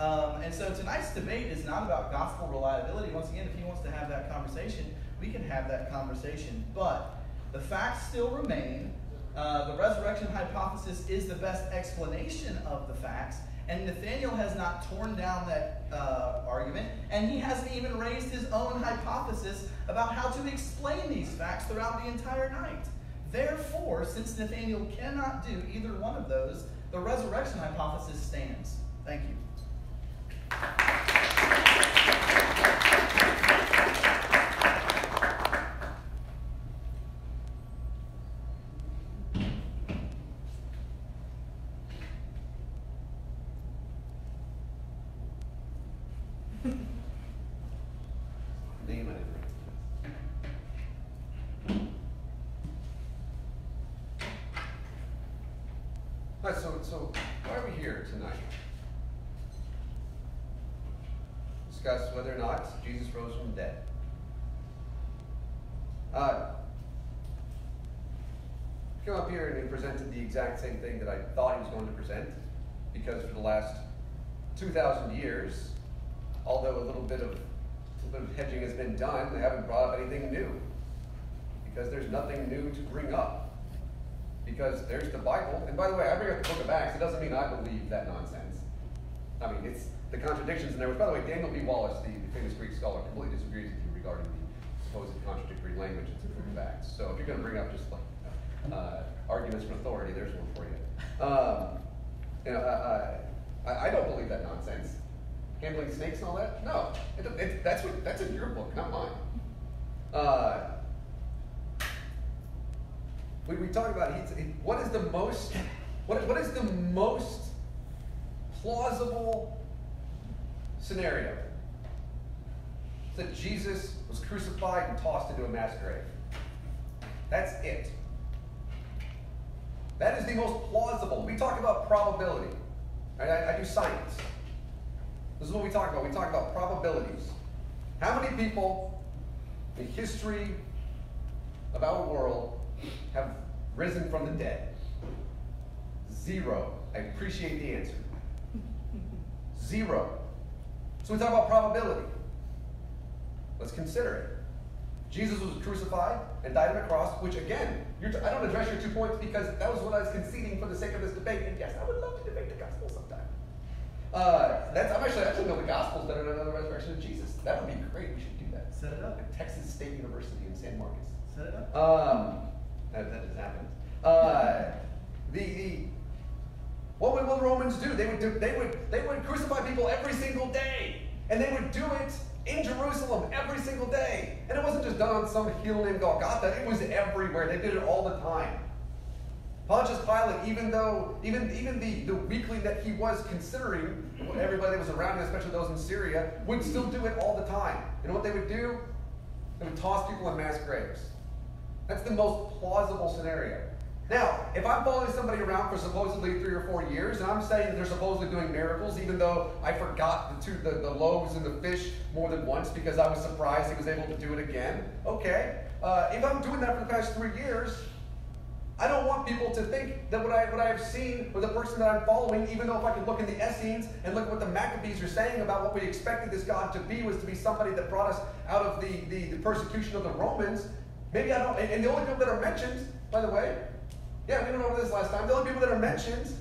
Um, and so tonight's debate is not about gospel reliability. Once again, if he wants to have that conversation, we can have that conversation. But the facts still remain. Uh, the resurrection hypothesis is the best explanation of the facts. And Nathaniel has not torn down that uh, argument, and he hasn't even raised his own hypothesis about how to explain these facts throughout the entire night. Therefore, since Nathaniel cannot do either one of those, the resurrection hypothesis stands. Thank you. Name it. All right, so, so why are we here tonight? Discuss whether or not Dead. Uh, come up here and he presented the exact same thing that I thought he was going to present, because for the last 2,000 years, although a little bit of a little bit of hedging has been done, they haven't brought up anything new. Because there's nothing new to bring up. Because there's the Bible. And by the way, I bring up the book of Acts, it doesn't mean I believe that nonsense. I mean, it's the contradictions in there. Which, by the way, Daniel B. Wallace, the, the famous Greek scholar, completely disagrees with you regarding the supposed contradictory language in the book of Acts. So if you're going to bring up just like uh, arguments from authority, there's one for you. Um, you know, I, I don't believe that nonsense handling snakes and all that? No, it, it, that's what that's in your book, not mine. Uh, we, we talk about he, he, what is the most what, what is the most plausible scenario? It's that Jesus was crucified and tossed into a mass grave. That's it. That is the most plausible. We talk about probability. Right? I, I do science. This is what we talk about. We talk about probabilities. How many people in history of our world have risen from the dead? Zero. I appreciate the answer. Zero. So we talk about probability. Let's consider it. Jesus was crucified and died on a cross, which again, you're t- I don't address your two points because that was what I was conceding for the sake of this debate. And yes, I would love to debate the gospel sometime. Uh, that's, I'm actually, I actually know the gospel's better than the resurrection of Jesus. That would be great. We should do that. Set it up. At Texas State University in San Marcos. Set it up. Um, that, that has happened. Uh, the, the what would, would Romans do? They would do they would they would crucify people every single day, and they would do it in Jerusalem every single day. And it wasn't just done on some hill named Golgotha; it was everywhere. They did it all the time. Pontius Pilate, even though even even the, the weekly that he was considering, everybody that was around him, especially those in Syria, would still do it all the time. You know what they would do? They would toss people in mass graves. That's the most plausible scenario. Now, if I'm following somebody around for supposedly three or four years, and I'm saying that they're supposedly doing miracles, even though I forgot the two the, the loaves and the fish more than once because I was surprised he was able to do it again. Okay. Uh, if I'm doing that for the past three years, I don't want people to think that what I what I have seen with the person that I'm following, even though if I could look in the Essenes and look at what the Maccabees are saying about what we expected this God to be was to be somebody that brought us out of the, the, the persecution of the Romans. Maybe I don't and, and the only people that are mentioned, by the way, yeah, we went over this last time. The only people that are mentioned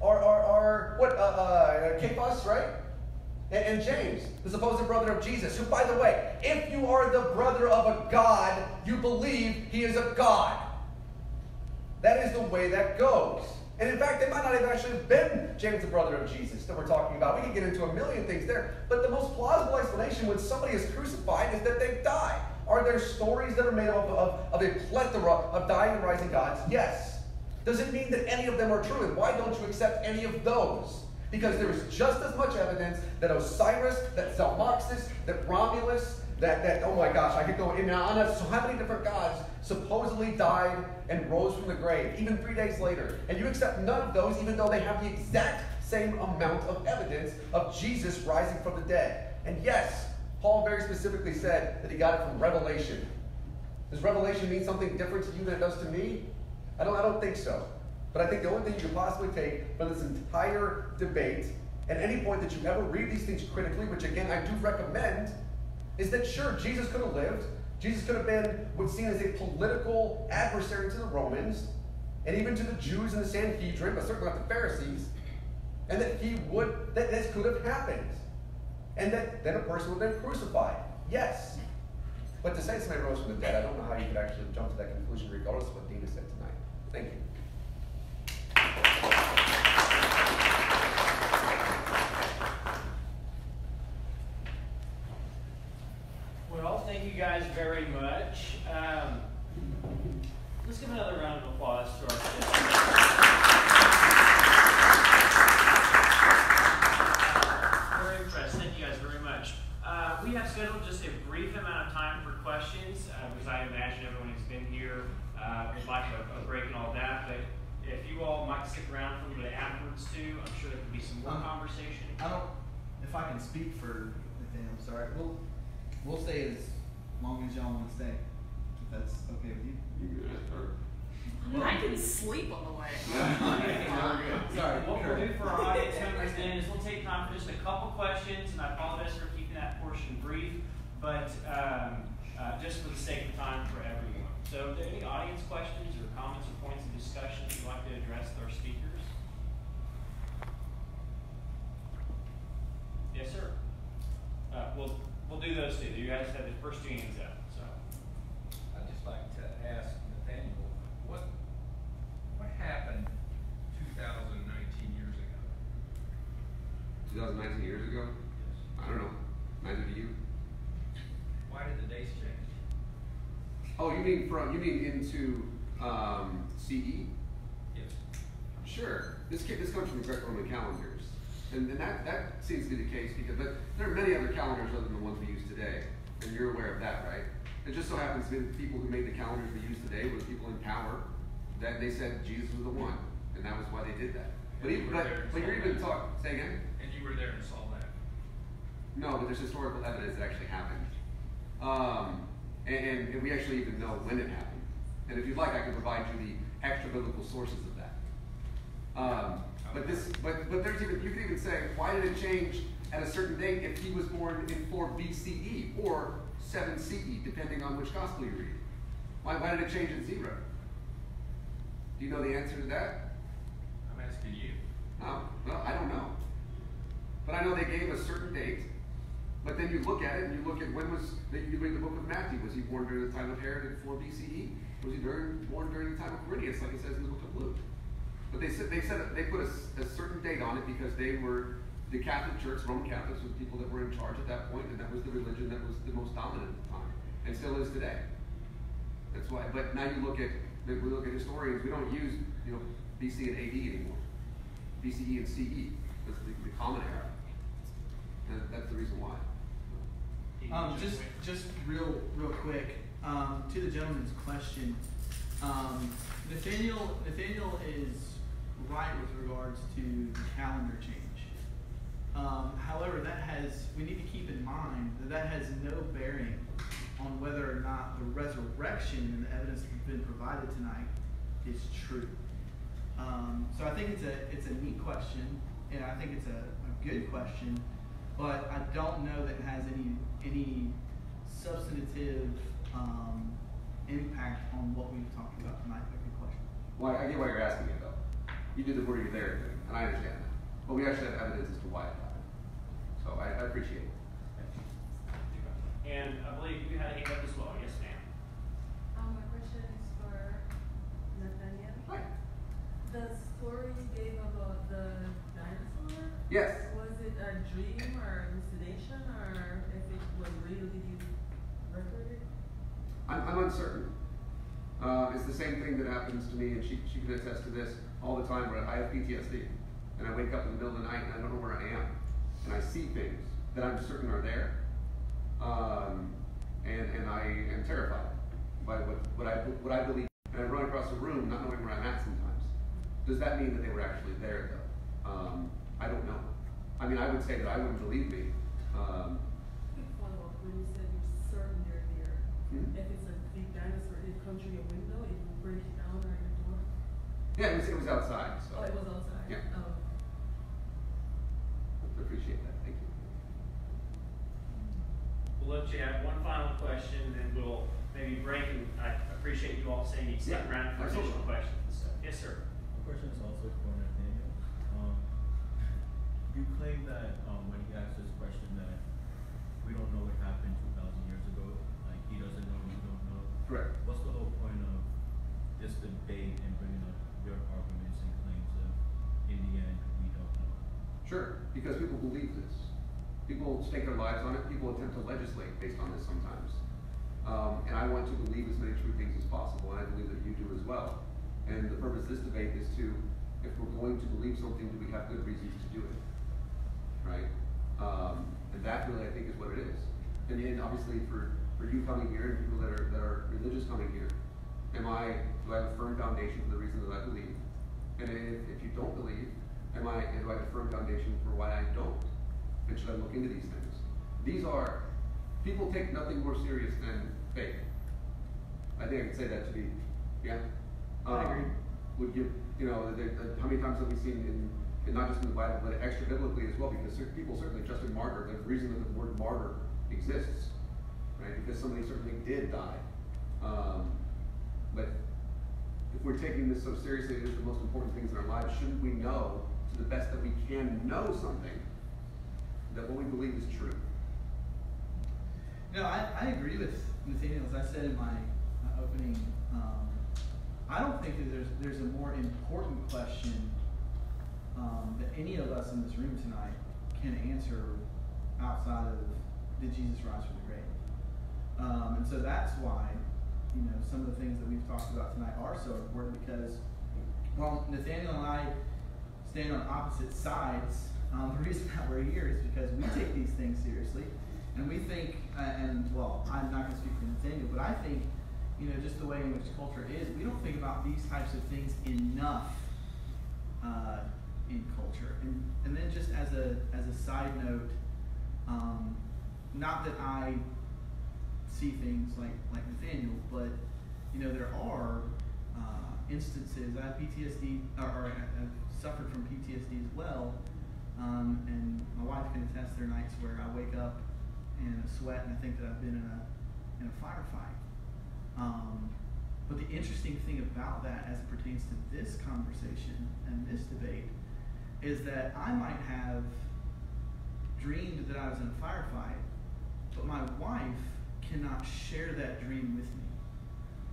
are, are, are what, uh, uh, Cephas, right? And, and James, the supposed brother of Jesus, who, by the way, if you are the brother of a God, you believe he is a God. That is the way that goes. And in fact, they might not have actually been James, the brother of Jesus, that we're talking about. We can get into a million things there. But the most plausible explanation when somebody is crucified is that they die. Are there stories that are made up of, of, a plethora of dying and rising gods? Yes. Does it mean that any of them are true? And why don't you accept any of those? Because there is just as much evidence that Osiris, that Zalmoxis, that Romulus, that, that oh my gosh, I could go in and on. So how many different gods supposedly died and rose from the grave, even three days later? And you accept none of those, even though they have the exact same amount of evidence of Jesus rising from the dead. And yes, Paul very specifically said that he got it from Revelation. Does Revelation mean something different to you than it does to me? I don't, I don't think so. But I think the only thing you could possibly take from this entire debate, at any point that you ever read these things critically, which again I do recommend, is that sure, Jesus could have lived. Jesus could have been what's seen as a political adversary to the Romans, and even to the Jews and the Sanhedrin, but certainly not the Pharisees, and that he would, that this could have happened. And that then a person would have been crucified. Yes. But to say somebody rose from the dead, I don't know how you could actually jump to that conclusion regardless of what Dean said tonight. Thank you. Well, thank you guys very much. Um, let's give another round of applause to our. Very impressed. Thank you guys very much. Uh, we have scheduled just a brief amount of time for questions uh, because I imagine everyone who's been here uh, would like a, a break and all that. But if you all might stick around for a little too, I'm sure there could be some more Um, conversation. I don't, if I can speak for Nathaniel, I'm sorry. We'll, we'll stay as long as y'all want to stay. If that's okay with you. I can sleep on the way. Sorry. What we'll do for our audience members then is we'll take time for just a couple questions, and I apologize for keeping that portion brief, but um, uh, just for the sake of time for everyone. So, are there any audience questions or comments or points of discussion that you'd like to address with our speakers? Yes, sir. Uh, we'll we'll do those two. You guys have the first two hands up. So. I'd just like to ask Nathaniel, what, what happened 2019 years ago? 2019 years ago? Yes. I don't know. Neither do you. Why did the dates change? Oh, you mean from you mean into um, CE? Yes. Sure. This this comes from the Greco-Roman calendars, and, and that, that seems to be the case because but there are many other calendars other than the ones we use today, and you're aware of that, right? It just so happens that the people who made the calendars we use today were the people in power that they said Jesus was the one, and that was why they did that. But even, but, but you're even talking. Say again. And you were there and saw that? No, but there's historical evidence that actually happened. Um, and, and, and we actually even know when it happened. And if you'd like, I can provide you the extra biblical sources of that. Um, but this, but, but there's even, you could even say, why did it change at a certain date if he was born in 4 BCE? Or 7 CE, depending on which gospel you read. Why, why did it change at zero? Do you know the answer to that? I'm asking you. No, well, I don't know. But I know they gave a certain date. But then you look at it and you look at when was, that you read the book of Matthew. Was he born during the time of Herod in 4 BCE? Was he during, born during the time of Quirinius, like it says in the book of Luke? But they said, they said they put a, a certain date on it because they were, the Catholic Church, Roman Catholics, was people that were in charge at that point, and that was the religion that was the most dominant at the time, and still is today. That's why. But now you look at we look at historians. We don't use you know BC and AD anymore. BCE and CE. That's the, the common era. And that's the reason why. Um, just, just real, real quick, um, to the gentleman's question, um, Nathaniel, Nathaniel is right with regards to the calendar change. Um, however, that has, we need to keep in mind that that has no bearing on whether or not the resurrection and the evidence that's been provided tonight is true. Um, so I think it's a, it's a neat question, and I think it's a, a good question, but I don't know that it has any, any substantive, um, impact on what we've talked about tonight. Well, I get why you're asking it though. You did the were you there thing, and I understand that. But we actually have evidence as to why it happened. So I, I appreciate it. And I believe you had a hand up as well. Yes, ma'am. Um, my question is for Nathaniel. Hi. The story you gave about the dinosaur, Yes. was it a dream or hallucination or if it was really recorded? I'm, I'm uncertain. Uh, it's the same thing that happens to me, and she, she can attest to this all the time, where I have PTSD. And I wake up in the middle of the night and I don't know where I am. And I see things that I'm certain are there. Um, and, and I am terrified by what, what, I, what I believe. And I run across the room not knowing where I'm at sometimes. Does that mean that they were actually there, though? Um, I don't know. I mean, I would say that I wouldn't believe me. Um, Quick follow-up, when you said you're certain they're there, Hmm? if it's a big dinosaur, it come through your window, it will break it down or your door? Yeah, it was, it was outside, so Oh, it was outside? Yeah. Oh. I appreciate that. Thank you. We'll let you have one final question, and then we'll maybe break. And I appreciate you all saying you stick Yeah, around for absolutely. additional questions. So, yes, sir. My question is also for Nathaniel. Um, you claim that um, when he asked this question that we don't know what happened two thousand years ago, like he doesn't know, we don't know. Correct. What's the whole point of this debate and Sure, because people believe this. People stake their lives on it. People attempt to legislate based on this sometimes. Um, and I want to believe as many true things as possible, and I believe that you do as well. And the purpose of this debate is to, if we're going to believe something, do we have good reasons to do it? Right? Um, and that really, I think, is what it is. And then obviously for, for you coming here and people that are, that are religious coming here, am I, do I have a firm foundation for the reason that I believe? And if, if you don't believe, am I, do I have a firm foundation for why I don't? And should I look into these things? These are, people take nothing more serious than faith. I think I can say that to be, yeah. I agree. Um, Would give, you know, the, the, how many times have we seen in, in not just in the Bible, but extra biblically as well, because people certainly, Justin Martyr, the reason that the word martyr exists, right? Because somebody certainly did die. Um, but if we're taking this so seriously, it is the most important things in our lives, shouldn't we know, the best that we can know something, that what we believe is true? No, I, I agree with Nathaniel. As I said in my, my opening, um, I don't think that there's there's a more important question um, that any of us in this room tonight can answer outside of did Jesus rise from the grave? Um, and so that's why you know some of the things that we've talked about tonight are so important because while Nathaniel and I stand on opposite sides, um, the reason that we're here is because we take these things seriously. And we think, uh, and well, I'm not going to speak for Nathaniel, but I think, you know, just the way in which culture is, we don't think about these types of things enough uh, in culture. And, and then just as a, as a side note, um, not that I see things like, like Nathaniel, but, you know, there are uh, instances, I have PTSD, or, or I've suffered from PTSD as well, um, and my wife can attest there are nights where I wake up in a sweat, and I think that I've been in a in a firefight. Um, but the interesting thing about that, as it pertains to this conversation and this debate, is that I might have dreamed that I was in a firefight, but my wife cannot share that dream with me.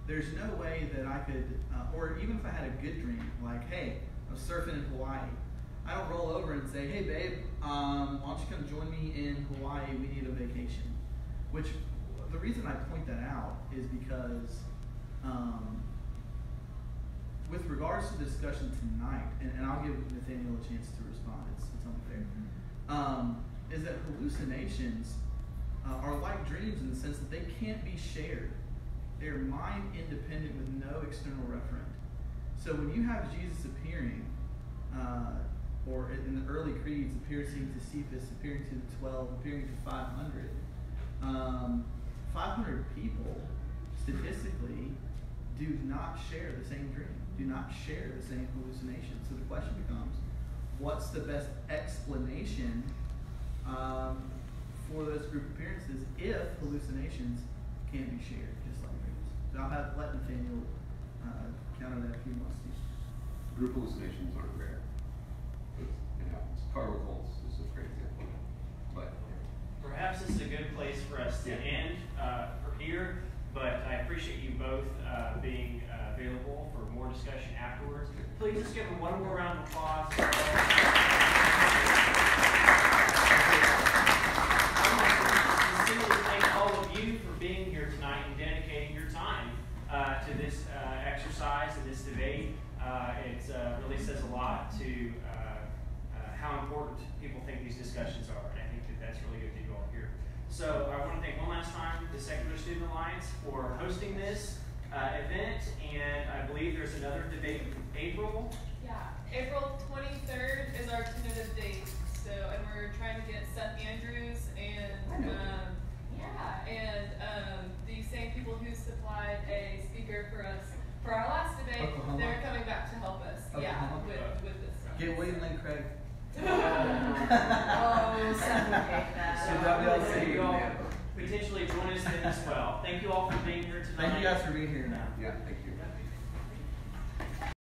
There's no way that I could, uh, or even if I had a good dream, like, hey, I was surfing in Hawaii. I don't roll over and say, hey, babe, um, why don't you come join me in Hawaii? We need a vacation. Which, the reason I point that out is because, um, with regards to the discussion tonight, and, and I'll give Nathaniel a chance to respond, it's, it's only fair, um, is that hallucinations uh, are like dreams in the sense that they can't be shared. They're mind independent with no external referent. So when you have Jesus appearing, uh, or in the early creeds, appearing to Cephas, appearing to the 12, appearing to 500, um, 500 people statistically do not share the same dream, do not share the same hallucination. So the question becomes, what's the best explanation um, for those group appearances if hallucinations can be shared, just like dreams? So I'll have let Nathaniel uh, counter that if he wants to. Group hallucinations aren't rare. It it happens. Cargo cults is a great example. But Perhaps this is a good place for us to Yeah. end uh, for here, but I appreciate you both uh, being uh, available for more discussion afterwards. Please just give them one more round of applause. I want to sincerely thank all of you for being here tonight and dedicating your time uh, to this uh, exercise and this debate. Uh, it uh, really says a lot to uh, uh, how important people think these discussions are, and I think that that's really good that you all are here. So I want to thank one last time the Secular Student Alliance for hosting this uh, event, and I believe there's another debate in April. Yeah, April 23rd is our tentative date. So, and we're trying to get Seth Andrews and um, yeah, and um, the same people who supplied a speaker for us for our last debate. Oklahoma. They're coming back to help us. Yeah, with with this. Get William Lane Craig. Oh, suffocate that. So WLC. Thank you all potentially join us then as well. Thank you all for being here tonight. Thank you guys for being here now. yeah, thank you.